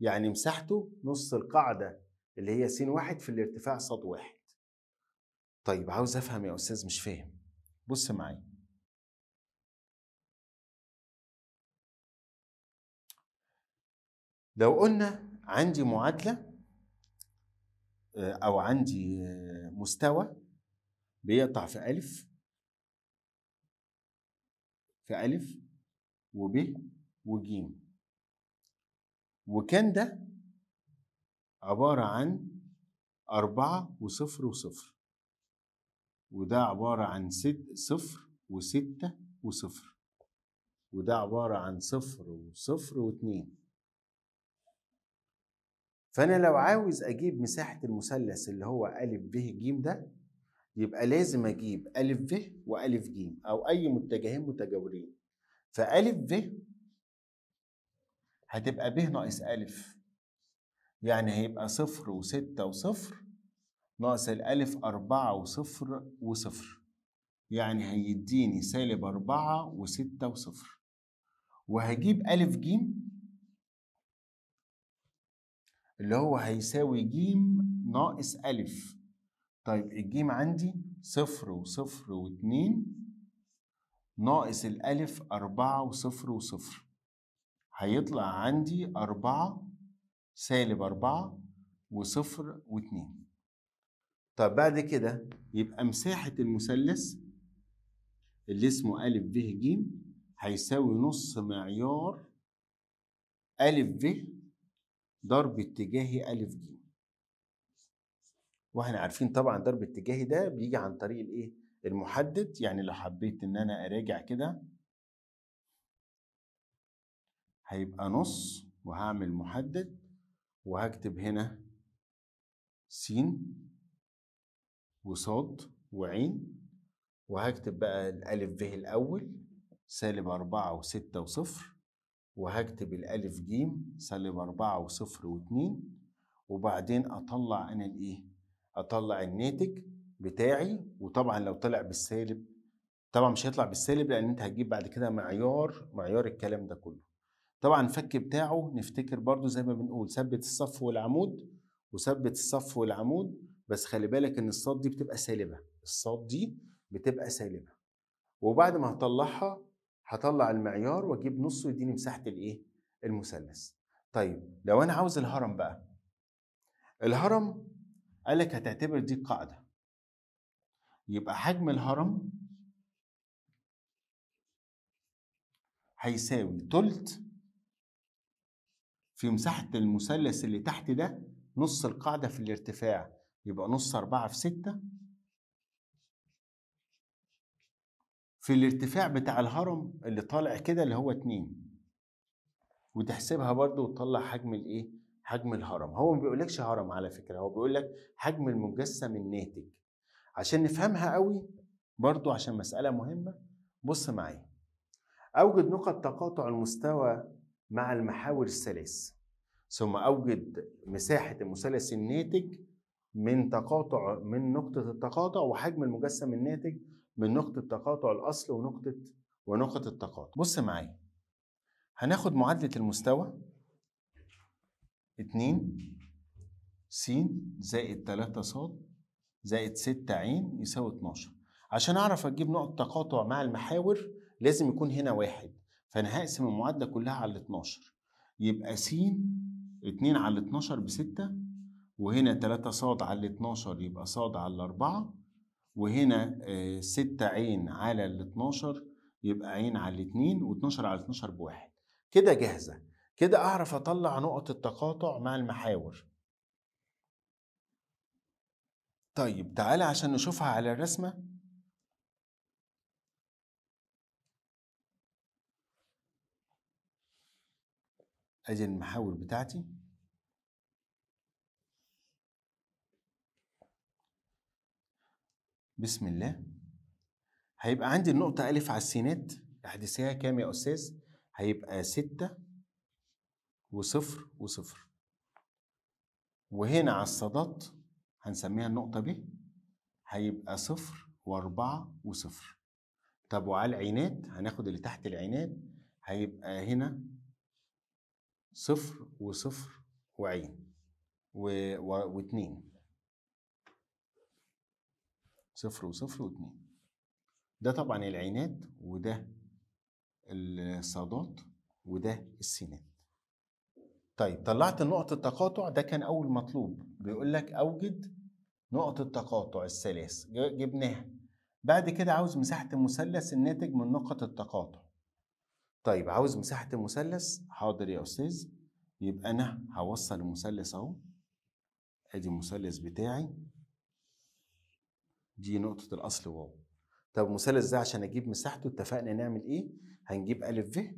Speaker 1: يعني مساحته نص القاعدة اللي هي س واحد في الارتفاع صاد واحد. طيب عاوز أفهم يا أستاذ مش فاهم. بص معايا. لو قلنا عندي معادلة أو عندي مستوى بيقطع في ألف في ألف وب وجيم وكان ده عبارة عن أربعة وصفر وصفر. وده عبارة عن ست صفر وستة وصفر. وده عبارة عن صفر وصفر واتنين. فأنا لو عاوز أجيب مساحة المثلث اللي هو أ ب ج ده يبقى لازم أجيب أ ب وأ ج أو أي متجهين متجاورين. فأ ب هتبقى ب ناقص أ يعني هيبقى صفر وستة وصفر ناقص الألف أربعة وصفر وصفر. يعني هيديني سالب أربعة وستة وصفر. وهجيب ألف جيم اللي هو هيساوي جيم ناقص ألف. طيب الجيم عندي صفر وصفر واتنين ناقص الألف أربعة وصفر وصفر. هيطلع عندي أربعة سالب أربعة وصفر واتنين. طب بعد كده يبقى مساحة المثلث اللي اسمه أ ب ج هيساوي نص معيار أ ب ضرب اتجاهي أ ج وإحنا عارفين طبعا ضرب اتجاهي ده بيجي عن طريق الإيه المحدد يعني لو حبيت إن أنا أراجع كده هيبقى نص وهعمل محدد وهكتب هنا س وصاد وعين وهكتب بقى الألف ب الأول سالب أربعة وستة وصفر وهكتب الألف ج سالب أربعة وصفر واتنين وبعدين أطلع أنا الإيه؟ أطلع الناتج بتاعي وطبعا لو طلع بالسالب طبعا مش هيطلع بالسالب لأن أنت هتجيب بعد كده معيار معيار الكلام ده كله. طبعا الفك بتاعه نفتكر برضو زي ما بنقول ثبت الصف والعمود وثبت الصف والعمود بس خلي بالك إن الصاد دي بتبقى سالبة. الصاد دي بتبقى سالبة. وبعد ما هطلعها هطلع المعيار وأجيب نصه يديني مساحة الإيه؟ المثلث. طيب لو أنا عاوز الهرم بقى. الهرم قال لك هتعتبر دي قاعدة. يبقى حجم الهرم هيساوي تلت في مساحة المثلث اللي تحت ده نص القاعدة في الارتفاع يبقى نص أربعة في ستة. في الارتفاع بتاع الهرم اللي طالع كده اللي هو اتنين. وتحسبها برضو وتطلع حجم الإيه؟ حجم الهرم. هو ما بيقولكش هرم على فكرة هو بيقول لك حجم المجسم الناتج. عشان نفهمها قوي برضو عشان مسألة مهمة بص معايا. أوجد نقط تقاطع المستوى مع المحاور الثلاث. ثم أوجد مساحة المثلث الناتج من تقاطع من نقطة التقاطع وحجم المجسم الناتج من نقطة تقاطع الأصل ونقطة ونقطة التقاطع. بص معايا. هناخد معادلة المستوى اتنين س زائد تلاتة ص زائد ستة عين يساوي اتناشر. عشان أعرف أجيب نقط تقاطع مع المحاور لازم يكون هنا واحد فأنا هقسم المعادلة كلها على الاتناشر يبقى س اتنين على الاتناشر بستة وهنا تلاتة ص على الاتناشر يبقى ص على الأربعة وهنا آه، ستة عين على الاتناشر يبقى عين على الاتنين واتناشر على اتناشر بواحد. كده جاهزة. كده أعرف أطلع نقط التقاطع مع المحاور. طيب تعالى عشان نشوفها على الرسمة. أدي المحاور بتاعتي. بسم الله. هيبقى عندي النقطة ألف على السينات أحدثها كام يا أستاذ؟ هيبقى ستة. وصفر وصفر. وهنا على الصادات هنسميها النقطة ب هيبقى صفر وأربعة وصفر. طب وعلى العينات هناخد اللي تحت العينات هيبقى هنا صفر وصفر وعين و... و... واتنين. صفر وصفر واتنين. ده طبعا العينات وده الصادات وده السينات. طيب طلعت نقطة التقاطع ده كان أول مطلوب. بيقول لك أوجد نقطة تقاطع الثلاث جبناها. بعد كده عاوز مساحة المثلث الناتج من نقط التقاطع. طيب عاوز مساحة المثلث؟ حاضر يا أستاذ. يبقى أنا هوصل المثلث أهو. أدي المثلث بتاعي. دي نقطة الأصل واو. طب المثلث ده عشان أجيب مساحته اتفقنا نعمل إيه؟ هنجيب ألف ب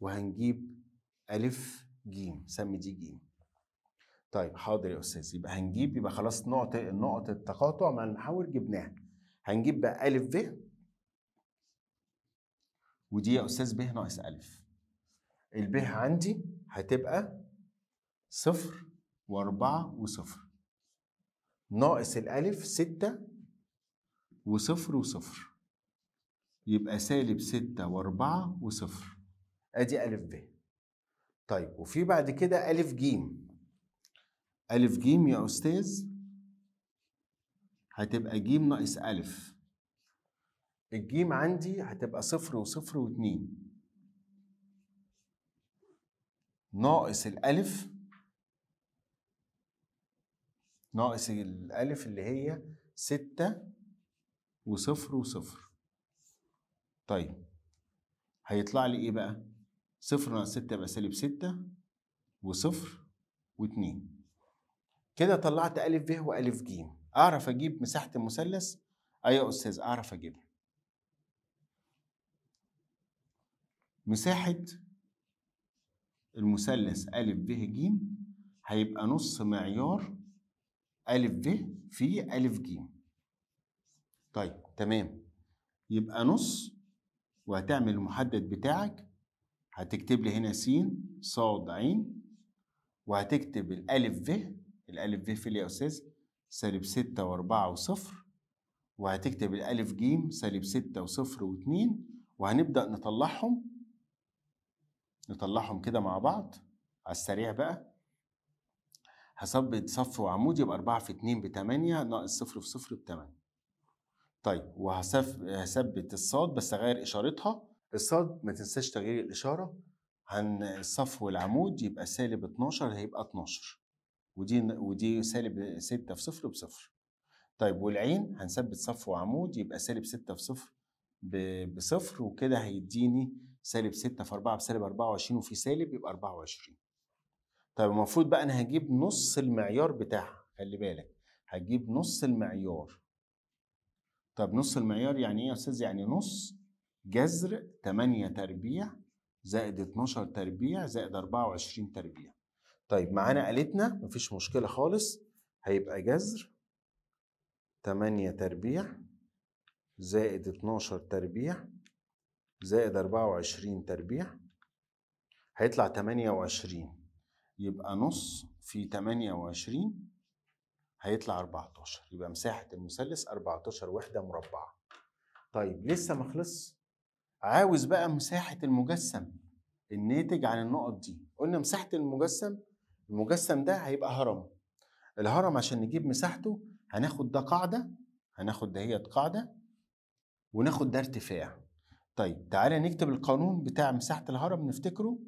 Speaker 1: وهنجيب ألف ج سمي دي ج طيب حاضر يا أستاذ. يبقى هنجيب يبقى خلاص نقطة نقطة التقاطع مع المحاور جبناها. هنجيب بقى ألف ب. ودي يا أستاذ ب ناقص ألف. الب عندي هتبقى صفر وأربعة وصفر. ناقص الألف ستة وصفر وصفر. يبقى سالب ستة وأربعة وصفر. أدي ألف ب. طيب وفي بعد كده ألف جيم. ألف جيم يا أستاذ هتبقى جيم ناقص ألف. الجيم عندي هتبقى صفر وصفر واتنين. ناقص الألف ناقص الألف اللي هي ستة وصفر وصفر. طيب هيطلع لي إيه بقى؟ صفر ناقص ستة يبقى سالب ستة وصفر واتنين. كده طلعت ألف ب وألف ج. أعرف أجيب مساحة المثلث؟ أيوة يا أستاذ أعرف أجيبها مساحة المثلث أ ب ج هيبقى نص معيار أ ب في أ ج. طيب تمام. يبقى نص وهتعمل المحدد بتاعك هتكتب لي هنا س ص ع وهتكتب الألف ب الألف ب في يا أستاذ سالب ستة وأربعة وصفر وهتكتب الألف ج سالب ستة وصفر واتنين وهنبدأ نطلعهم نطلعهم كده مع بعض. على السريع بقى. هثبت صف وعمود يبقى أربعة في اتنين بتمانية ناقص صفر في صفر بتمانية. طيب وهثبت الصاد بس أغير إشارتها. الصاد ما تنساش تغيير الإشارة. هن الصف والعمود يبقى سالب 12 هيبقى 12 ودي ودي سالب 6 في صفر بصفر. طيب والعين؟ هنثبت صف وعمود يبقى سالب 6 في صفر بصفر وكده هيديني سالب 6 في 4 بسالب 24 وفي سالب يبقى 24 طيب المفروض بقى أنا هجيب نص المعيار بتاعها. خلي بالك هجيب نص المعيار. طب نص المعيار يعني إيه يا أستاذ؟ يعني نص جذر 8 تربيع زائد 12 تربيع زائد 24 تربيع. طيب معانا آلتنا؟ مفيش مشكلة خالص. هيبقى جذر 8 تربيع زائد 12 تربيع زائد 24 تربيع. هيطلع 28 يبقى نص في 28 هيطلع 14 يبقى مساحة المثلث 14 وحدة مربعة. طيب لسه ما خلص؟ عاوز بقى مساحة المجسم الناتج عن النقط دي. قلنا مساحة المجسم المجسم ده هيبقى هرم. الهرم عشان نجيب مساحته هناخد ده قاعدة هناخد دهيت قاعدة وناخد ده ارتفاع. طيب تعالى نكتب القانون بتاع مساحة الهرم نفتكره.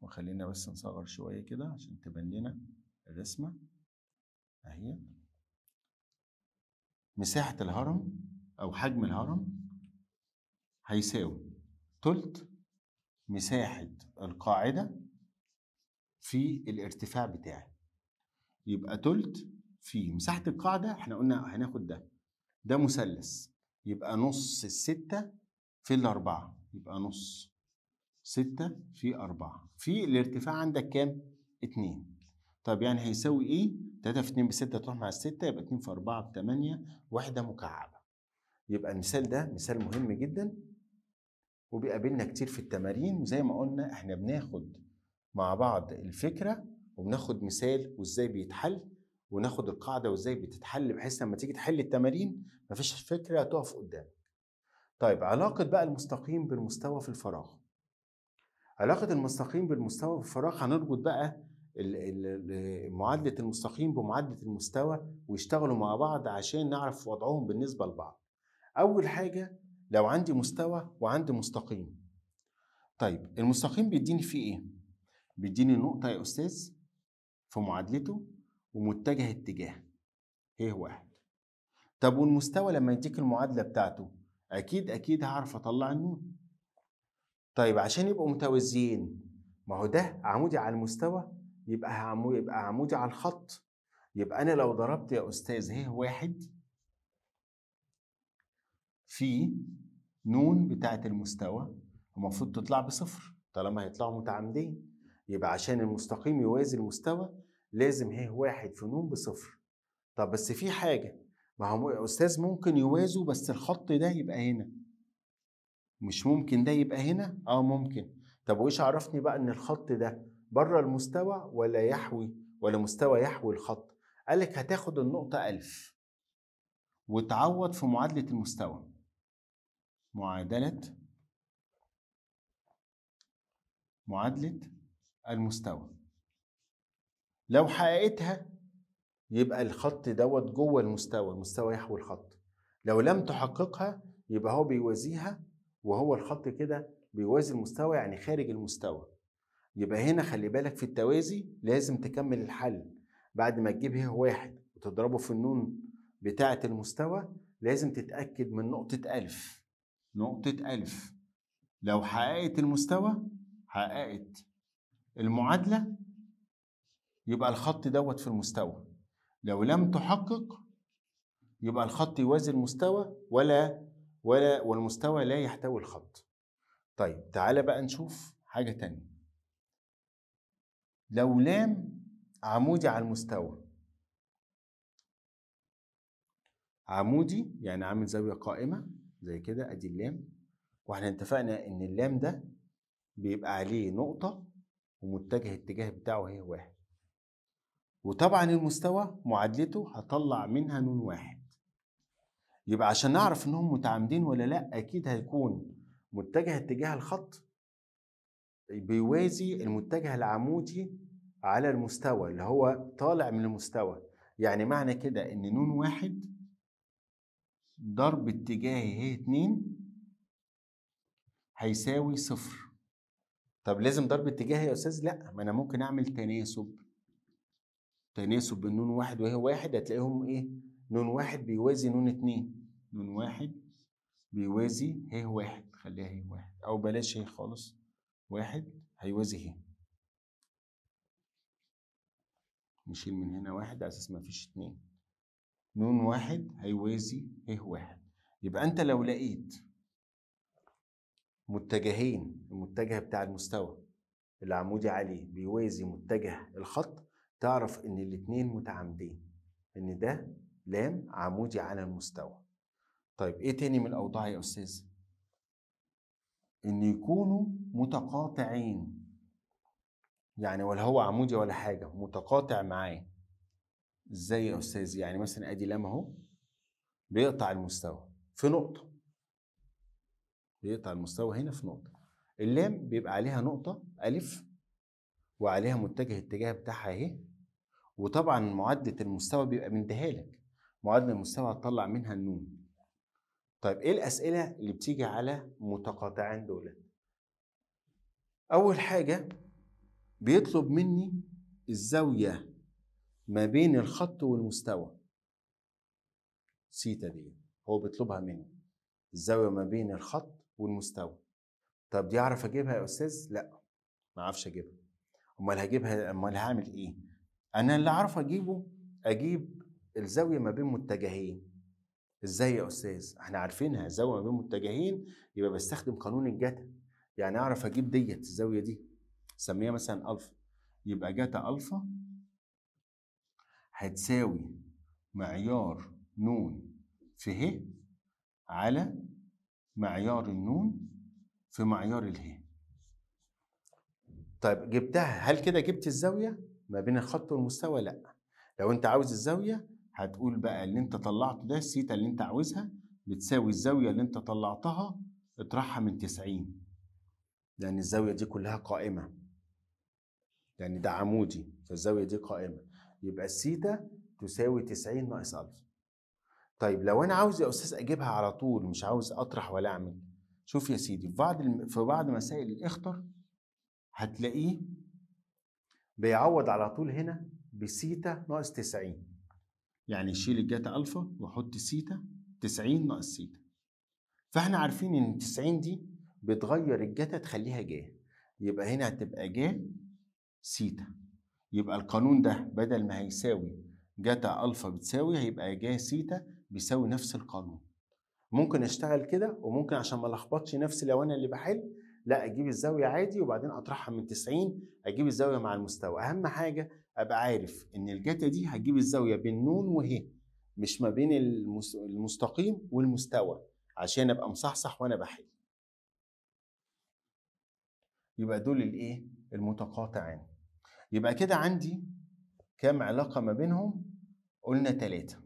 Speaker 1: وخلينا بس نصغر شوية كده عشان تبان لنا الرسمة. أهي. مساحة الهرم أو حجم الهرم. هيساوي. تلت مساحة القاعدة في الارتفاع بتاعي. يبقى تلت في مساحة القاعدة إحنا قلنا هناخد ده. ده مثلث. يبقى نص الستة في الأربعة. يبقى نص ستة في أربعة. في الارتفاع عندك كام؟ اتنين. طب يعني هيساوي إيه؟ تلاتة في اتنين بستة تروح مع الستة يبقى اتنين في أربعة بتمانية وحدة مكعبة. يبقى المثال ده مثال مهم جدا. وبيقابلنا كتير في التمارين وزي ما قلنا إحنا بناخد مع بعض الفكرة وبناخد مثال وإزاي بيتحل وناخد القاعدة وإزاي بتتحل بحيث لما تيجي تحل التمارين مفيش فكرة تقف قدامك. طيب علاقة بقى المستقيم بالمستوى في الفراغ. علاقة المستقيم بالمستوى في الفراغ هنربط بقى معادلة المستقيم بمعادلة المستوى ويشتغلوا مع بعض عشان نعرف وضعهم بالنسبة لبعض. أول حاجة لو عندي مستوى وعندي مستقيم. طيب المستقيم بيديني فيه إيه؟ بيديني نقطة يا أستاذ في معادلته ومتجه اتجاه. إيه واحد طب والمستوى لما يديك المعادلة بتاعته؟ أكيد أكيد هعرف أطلع النون. طيب عشان يبقوا متوازيين ما هو ده عمودي على المستوى يبقى يبقى عمودي على الخط. يبقى أنا لو ضربت يا أستاذ هيه واحد. في نون بتاعة المستوى المفروض تطلع بصفر. طالما هيطلعوا متعامدين يبقى عشان المستقيم يوازي المستوى لازم ه واحد في نون بصفر. طب بس في حاجة ما هو أستاذ ممكن يوازوا بس الخط ده يبقى هنا. مش ممكن ده يبقى هنا؟ آه ممكن. طب وإيش عرفني بقى إن الخط ده بره المستوى ولا يحوي ولا مستوى يحوي الخط؟ قالك هتاخد النقطة ألف. وتعوض في معادلة المستوى. معادلة معادلة المستوى. لو حققتها يبقى الخط دوت جوه المستوى المستوى يحوي الخط. لو لم تحققها يبقى هو بيوازيها وهو الخط كده بيوازي المستوى يعني خارج المستوى. يبقى هنا خلي بالك في التوازي لازم تكمل الحل. بعد ما تجيب هنا واحد وتضربه في النون بتاعة المستوى لازم تتأكد من نقطة ألف. نقطة ألف. لو حققت المستوى حققت المعادلة يبقى الخط دوت في المستوى. لو لم تحقق يبقى الخط يوازي المستوى ولا ولا والمستوى لا يحتوي الخط. طيب تعالى بقى نشوف حاجة تانية. لو لام عمودي على المستوى. عمودي يعني عامل زاوية قائمة. زي كده أدي اللام. وإحنا اتفقنا إن اللام ده بيبقى عليه نقطة ومتجه الاتجاه بتاعه هي واحد. وطبعا المستوى معادلته هطلع منها نون واحد. يبقى عشان نعرف إنهم متعامدين ولا لأ أكيد هيكون متجه اتجاه الخط بيوازي المتجه العمودي على المستوى اللي هو طالع من المستوى. يعني معنى كده إن نون واحد ضرب اتجاهي هي اتنين هيساوي صفر. طب لازم ضرب اتجاهي يا أستاذ؟ لا ما أنا ممكن أعمل تناسب. تناسب بين نون واحد وهي واحد هتلاقيهم إيه؟ نون واحد بيوازي نون اتنين. نون واحد بيوازي هي واحد خليها هي واحد. أو بلاش هي خالص واحد هيوازي هي. نشيل من هنا واحد على أساس ما فيش اتنين. نون واحد هيوازي ه واحد. يبقى أنت لو لقيت متجهين المتجه بتاع المستوى العمودي عليه بيوازي متجه الخط تعرف إن الاتنين متعامدين إن ده لام عمودي على المستوى. طيب إيه تاني من الأوضاع يا أستاذ؟ إن يكونوا متقاطعين. يعني ولا هو عمودي ولا حاجة متقاطع معاه إزاي يا أستاذ؟ يعني مثلا أدي لام أهو بيقطع المستوى في نقطة. بيقطع المستوى هنا في نقطة. اللام بيبقى عليها نقطة ألف وعليها متجه الاتجاه بتاعها أهي. وطبعا معادله المستوى بيبقى مديها لك. معادله المستوى هتطلع منها النون. طيب إيه الأسئلة اللي بتيجي على متقاطعين دول؟ أول حاجة بيطلب مني الزاوية ما بين الخط والمستوى. سيتا دي هو بيطلبها مني. الزاوية ما بين الخط والمستوى. طب دي أعرف أجيبها يا أستاذ؟ لا ما أعرفش أجيبها. أمال هجيبها أمال هعمل إيه؟ أنا اللي أعرف أجيبه أجيب الزاوية ما بين متجهين. إزاي يا أستاذ؟ إحنا عارفينها الزاوية ما بين متجهين يبقى بستخدم قانون الجتا يعني أعرف أجيب ديت الزاوية دي. سميها مثلا ألفا. يبقى جتا ألفا هتساوي معيار نون في ه على معيار النون في معيار اله. طيب جبتها هل كده جبت الزاوية؟ ما بين الخط والمستوى لا. لو انت عاوز الزاوية هتقول بقى اللي انت طلعته ده السيتا اللي انت عاوزها بتساوي الزاوية اللي انت طلعتها اطرحها من 90 لأن الزاوية دي كلها قائمة. يعني ده عمودي فالزاوية دي قائمة. يبقى السيتا تساوي 90 ناقص ألف. طيب لو أنا عاوز يا أستاذ أجيبها على طول مش عاوز أطرح ولا أعمل شوف يا سيدي في بعض الم... في بعض مسائل الاخطر هتلاقيه بيعوض على طول هنا بسيتا ناقص 90 يعني شيل الجاتا ألفا وحط سيتا 90 ناقص سيتا فإحنا عارفين إن 90 دي بتغير الجاتا تخليها جا يبقى هنا هتبقى جا سيتا يبقى القانون ده بدل ما هيساوي جاتا ألفا بتساوي هيبقى جا سيتا بيساوي نفس القانون. ممكن أشتغل كده وممكن عشان ما لخبطش نفسي لو أنا اللي بحل لا أجيب الزاوية عادي وبعدين أطرحها من 90 أجيب الزاوية مع المستوى. أهم حاجة أبقى عارف إن الجاتا دي هتجيب الزاوية بين نون وه مش ما بين المستقيم والمستوى عشان أبقى مصحصح وأنا بحل. يبقى دول الإيه؟ المتقاطعين يبقى كده عندي كام علاقة ما بينهم؟ قلنا ثلاثة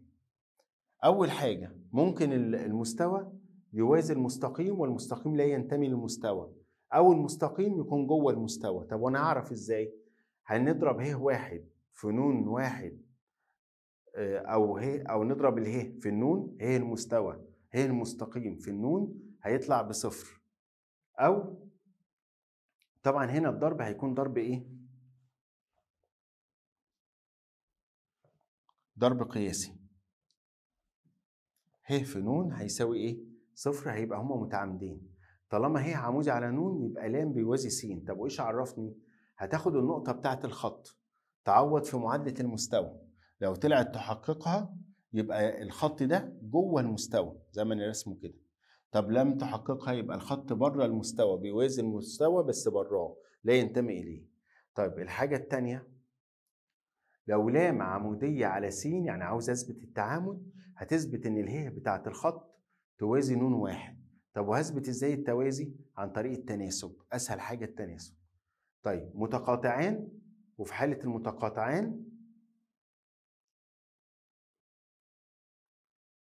Speaker 1: أول حاجة ممكن المستوى يوازي المستقيم والمستقيم لا ينتمي للمستوى. أو المستقيم يكون جوه المستوى. طب وأنا أعرف إزاي؟ هنضرب ه واحد في نون واحد أو ه أو نضرب اله في النون ه المستوى ه المستقيم في النون هيطلع بصفر. أو طبعا هنا الضرب هيكون ضرب إيه؟ ضرب قياسي. ه في نون هيساوي إيه؟ صفر هيبقى هما متعامدين. طالما ه عمودي على نون يبقى لام بيوازي س. طب وإيش عرفني؟ هتاخد النقطة بتاعة الخط. تعوض في معادلة المستوى. لو طلعت تحققها يبقى الخط ده جوه المستوى زي ما أنا رسمه كده طب لم تحققها يبقى الخط بره المستوى بيوازي المستوى بس براه. لا ينتمي إليه. طيب الحاجة الثانية لو لام عمودية على س يعني عاوز أثبت التعامد هتثبت إن اله بتاعة الخط توازي نون واحد. طب وهثبت إزاي التوازي؟ عن طريق التناسب أسهل حاجة التناسب. طيب متقاطعان؟ وفي حالة المتقاطعان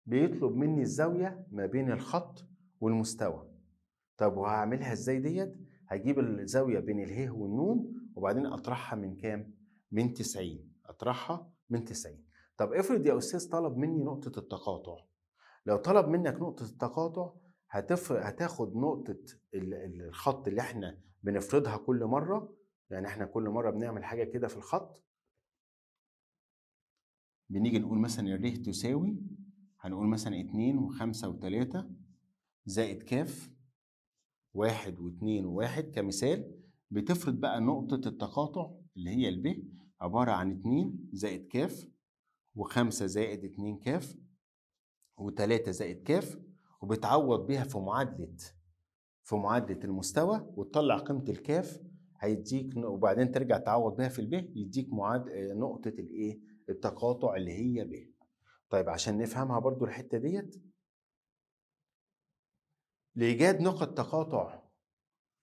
Speaker 1: بيطلب مني الزاوية ما بين الخط والمستوى. طب وهعملها إزاي ديت؟ هجيب الزاوية بين اله والنون وبعدين أطرحها من كام؟ من 90 أطرحها من 90 طب افرض يا أستاذ طلب مني نقطة التقاطع. لو طلب منك نقطة التقاطع هتف... هتاخد نقطة الخط اللي إحنا بنفرضها كل مرة. يعني إحنا كل مرة بنعمل حاجة كده في الخط. بنيجي نقول مثلا الر تساوي. هنقول مثلا اتنين وخمسة وتلاتة زائد كاف واحد واتنين وواحد كمثال. بتفرض بقى نقطة التقاطع اللي هي الب عبارة عن اتنين زائد كاف وخمسة زائد اتنين كاف وتلاتة زائد كاف وبتعوض بيها في معادلة في معادلة المستوى وتطلع قيمة الكاف هيديك وبعدين ترجع تعوض بيها في الب يديك معاد نقطة الايه التقاطع اللي هي ب طيب عشان نفهمها برضو الحتة ديت لإيجاد نقطة تقاطع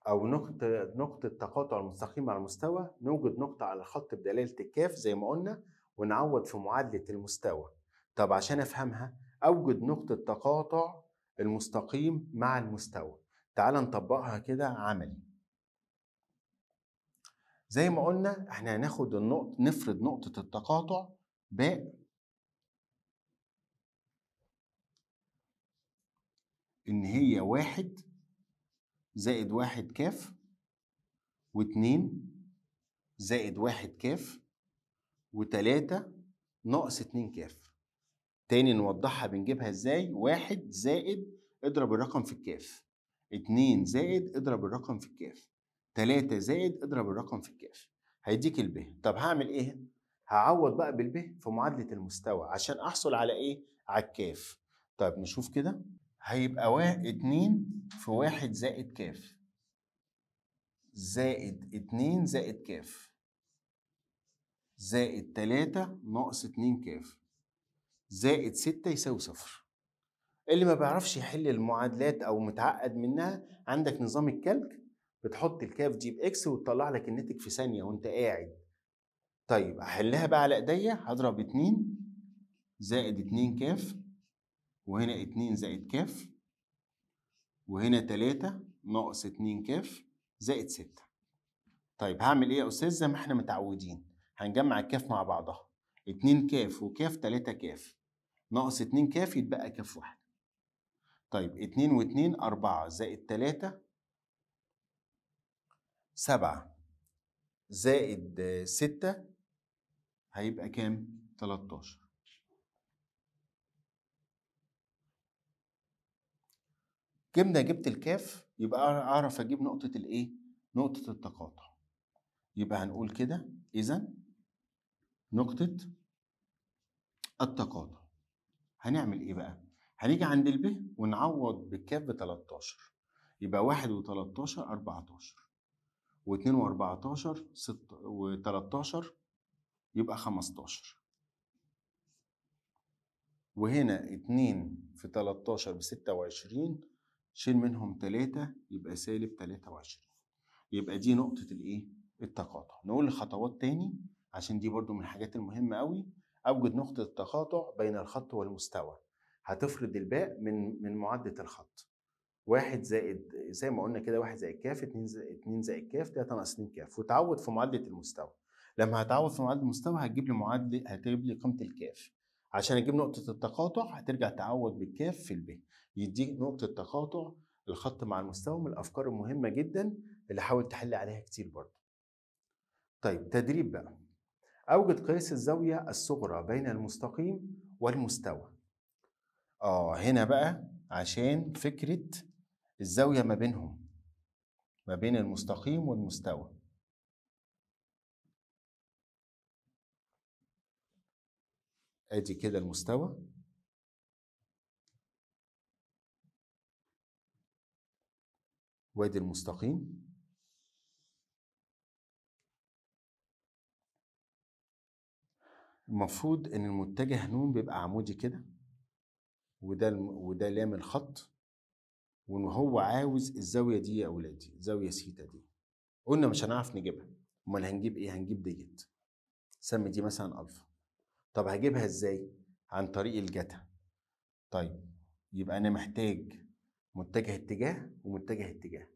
Speaker 1: أو نقطة نقطة تقاطع المستقيم على المستوى نوجد نقطة على الخط بدلالة الكاف زي ما قلنا ونعوض في معادلة المستوى. طب عشان أفهمها أوجد نقطة تقاطع المستقيم مع المستوى. تعال نطبقها كده عملي. زي ما قلنا إحنا هناخد النقطة نفرض نقطة التقاطع باء إن هي واحد زائد واحد كاف واتنين زائد واحد كاف وتلاتة ناقص اتنين كاف. تاني نوضحها بنجيبها إزاي؟ واحد زائد اضرب الرقم في الكاف. اتنين زائد اضرب الرقم في الكاف. تلاتة زائد اضرب الرقم في الكاف. هيديك الب طب هعمل إيه؟ هعوض بقى بالب في معادلة المستوى عشان أحصل على إيه؟ على الكاف. طيب نشوف كده. هيبقى واحد اتنين في واحد زائد كاف. زائد اتنين زائد كاف. زائد تلاتة ناقص اتنين كاف. زائد ستة يساوي صفر. اللي ما بيعرفش يحل المعادلات أو متعقد منها عندك نظام الكالك بتحط الكاف دي بإكس وتطلع لك الناتج في ثانية وأنت قاعد. طيب أحلها بقى على إيديا هضرب اتنين زائد اتنين كاف. وهنا اتنين زائد كاف وهنا تلاتة ناقص اتنين كاف زائد ستة. طيب هعمل إيه يا أستاذ؟ زي ما إحنا متعودين هنجمع الكاف مع بعضها. اتنين كاف وكاف تلاتة كاف. ناقص اتنين كاف يتبقى كاف واحد طيب اتنين واتنين أربعة زائد تلاتة سبعة زائد ستة هيبقى كام؟ تلاتاشر جبنا جبت الكاف يبقى أعرف أجيب نقطة الإيه؟ نقطة التقاطع. يبقى هنقول كده إذا نقطة التقاطع. هنعمل إيه بقى؟ هنيجي عند الب ونعوض بالكاف ب 13 يبقى 1 و13 14 و2 و14 6 و13 يبقى 15 وهنا 2 في 13 ب 26 شيل منهم 3 يبقى سالب 23 يبقى دي نقطة الإيه؟ التقاطع. نقول الخطوات تاني عشان دي برضو من الحاجات المهمة قوي أوجد نقطة التقاطع بين الخط والمستوى. هتفرض الباء من من معادله الخط. واحد زائد زي ما قلنا كده واحد زائد كاف اتنين زائد اتنين زائد كاف تلاتة ناقص اتنين كاف. وتعوض في معادله المستوى. لما هتعوض في معادله المستوى هتجيب لي معادلة هتجيب لي قيمة الكاف. عشان أجيب نقطة التقاطع هترجع تعوض بالكاف في الب يديك نقطة تقاطع الخط مع المستوى من الأفكار المهمة جدا اللي حاول تحل عليها كتير برضه. طيب تدريب بقى. أوجد قياس الزاوية الصغرى بين المستقيم والمستوى. آه هنا بقى عشان فكرة الزاوية ما بينهم ما بين المستقيم والمستوى. أدي كده المستوى. وادي المستقيم. المفروض إن المتجه نون بيبقى عمودي كده وده. وده لام الخط وإن هو عاوز الزاوية دي يا أولادي زاوية سيتا دي. قلنا مش هنعرف نجيبها. أمال هنجيب إيه؟ هنجيب ديت. سمي دي مثلا ألفا. طب هجيبها إزاي؟ عن طريق الجتا طيب يبقى أنا محتاج متجه اتجاه ومتجه اتجاه.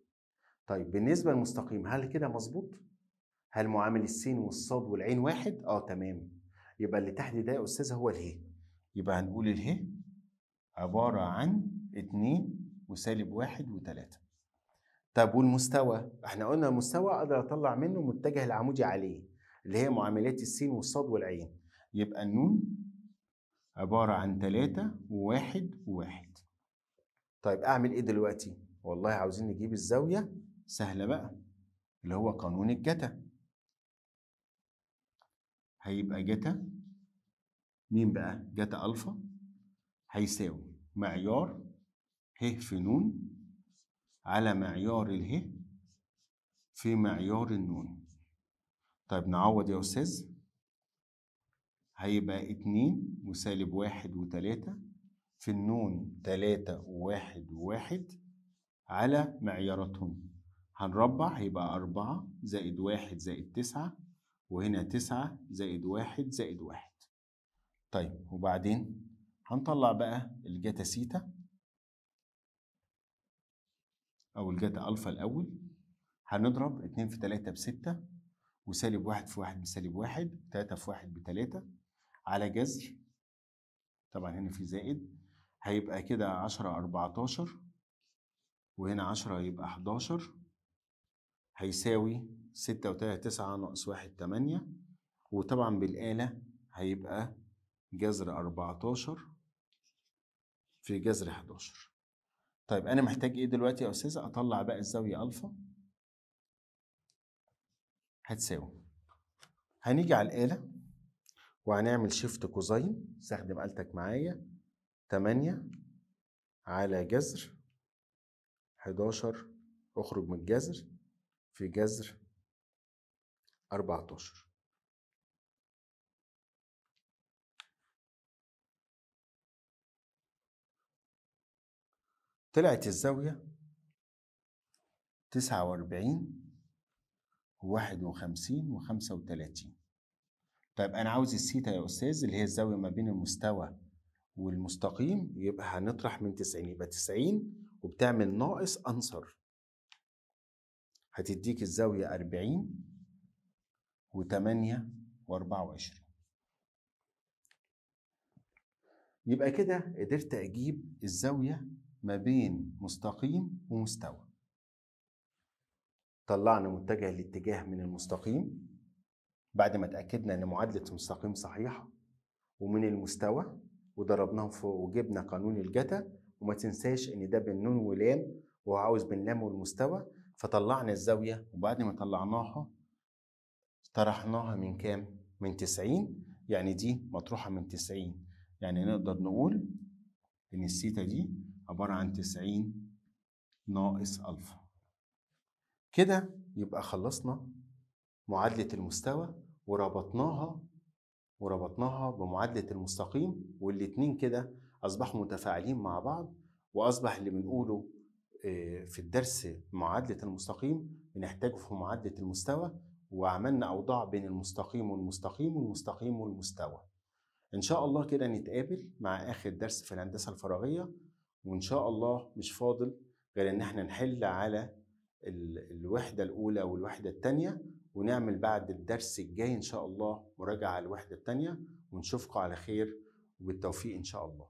Speaker 1: طيب بالنسبة للمستقيم هل كده مظبوط؟ هل معامل السين والصاد والعين واحد؟ آه تمام. يبقى اللي تحت ده يا أستاذ هو اله يبقى هنقول اله عبارة عن اتنين وسالب واحد وتلاتة. طب والمستوى؟ إحنا قلنا المستوى أقدر أطلع منه متجه العمودي عليه اللي هي معاملات السين والصاد والعين. يبقى النون عبارة عن تلاتة وواحد وواحد. طيب أعمل إيه دلوقتي؟ والله عاوزين نجيب الزاوية سهلة بقى اللي هو قانون الجتا هيبقى جتا مين بقى؟ جتا ألفا هيساوي معيار ه في نون على معيار اله في معيار النون. طيب نعوض يا أستاذ. هيبقى اتنين وسالب واحد وتلاتة في النون تلاتة وواحد وواحد على معياراتهم. هنربع هيبقى أربعة زائد واحد زائد تسعة وهنا تسعة زائد واحد زائد واحد. طيب وبعدين هنطلع بقى الجاتا سيتا أو الجاتا ألفا الأول. هنضرب اتنين في تلاتة بستة وسالب واحد في واحد بسالب واحد تلاتة في واحد بتلاتة على جذر طبعا هنا في زائد هيبقى كده عشرة أربعتاشر وهنا عشرة يبقى حداشر هيساوي ستة وتلاتة تسعة ناقص واحد تمانية وطبعا بالآلة هيبقى جذر أربعتاشر في جذر حداشر. طيب أنا محتاج إيه دلوقتي يا أستاذ أطلع بقى الزاوية ألفا. هتساوي. هنيجي على الآلة وهنعمل شيفت كوزين. استخدم آلتك معايا. تمانية على جذر حداشر أخرج من الجذر في جذر أربعتاشر. طلعت الزاوية تسعة وأربعين وواحد وخمسين وخمسة وتلاتين. طيب أنا عاوز السيتا يا أستاذ اللي هي الزاوية ما بين المستوى والمستقيم يبقى هنطرح من تسعين يبقى تسعين وبتعمل ناقص أنصر. هتديك الزاوية أربعين وتمانية وأربعة وعشرين. يبقى كده قدرت أجيب الزاوية ما بين مستقيم ومستوى. طلعنا متجه الاتجاه من المستقيم. بعد ما اتأكدنا إن معادلة المستقيم صحيحة ومن المستوى وضربناهم فوق وجبنا قانون الجتا وما تنساش إن ده بالنون ولام وعاوز بين لام والمستوى فطلعنا الزاوية وبعد ما طلعناها طرحناها من كام؟ من 90 يعني دي مطروحة من 90 يعني نقدر نقول إن السيتا دي عبارة عن 90 ناقص ألفا كده يبقى خلصنا معادلة المستوى وربطناها وربطناها بمعادلة المستقيم والاتنين كده أصبحوا متفاعلين مع بعض وأصبح اللي بنقوله في الدرس معادلة المستقيم بنحتاجه في معادلة المستوى وعملنا أوضاع بين المستقيم والمستقيم والمستقيم والمستوى. إن شاء الله كده نتقابل مع آخر درس في الهندسة الفراغية وإن شاء الله مش فاضل غير إن إحنا نحل على الوحدة الأولى والوحدة الثانية ونعمل بعد الدرس الجاي إن شاء الله مراجعة على الوحدة الثانية ونشوفكم على خير وبالتوفيق إن شاء الله.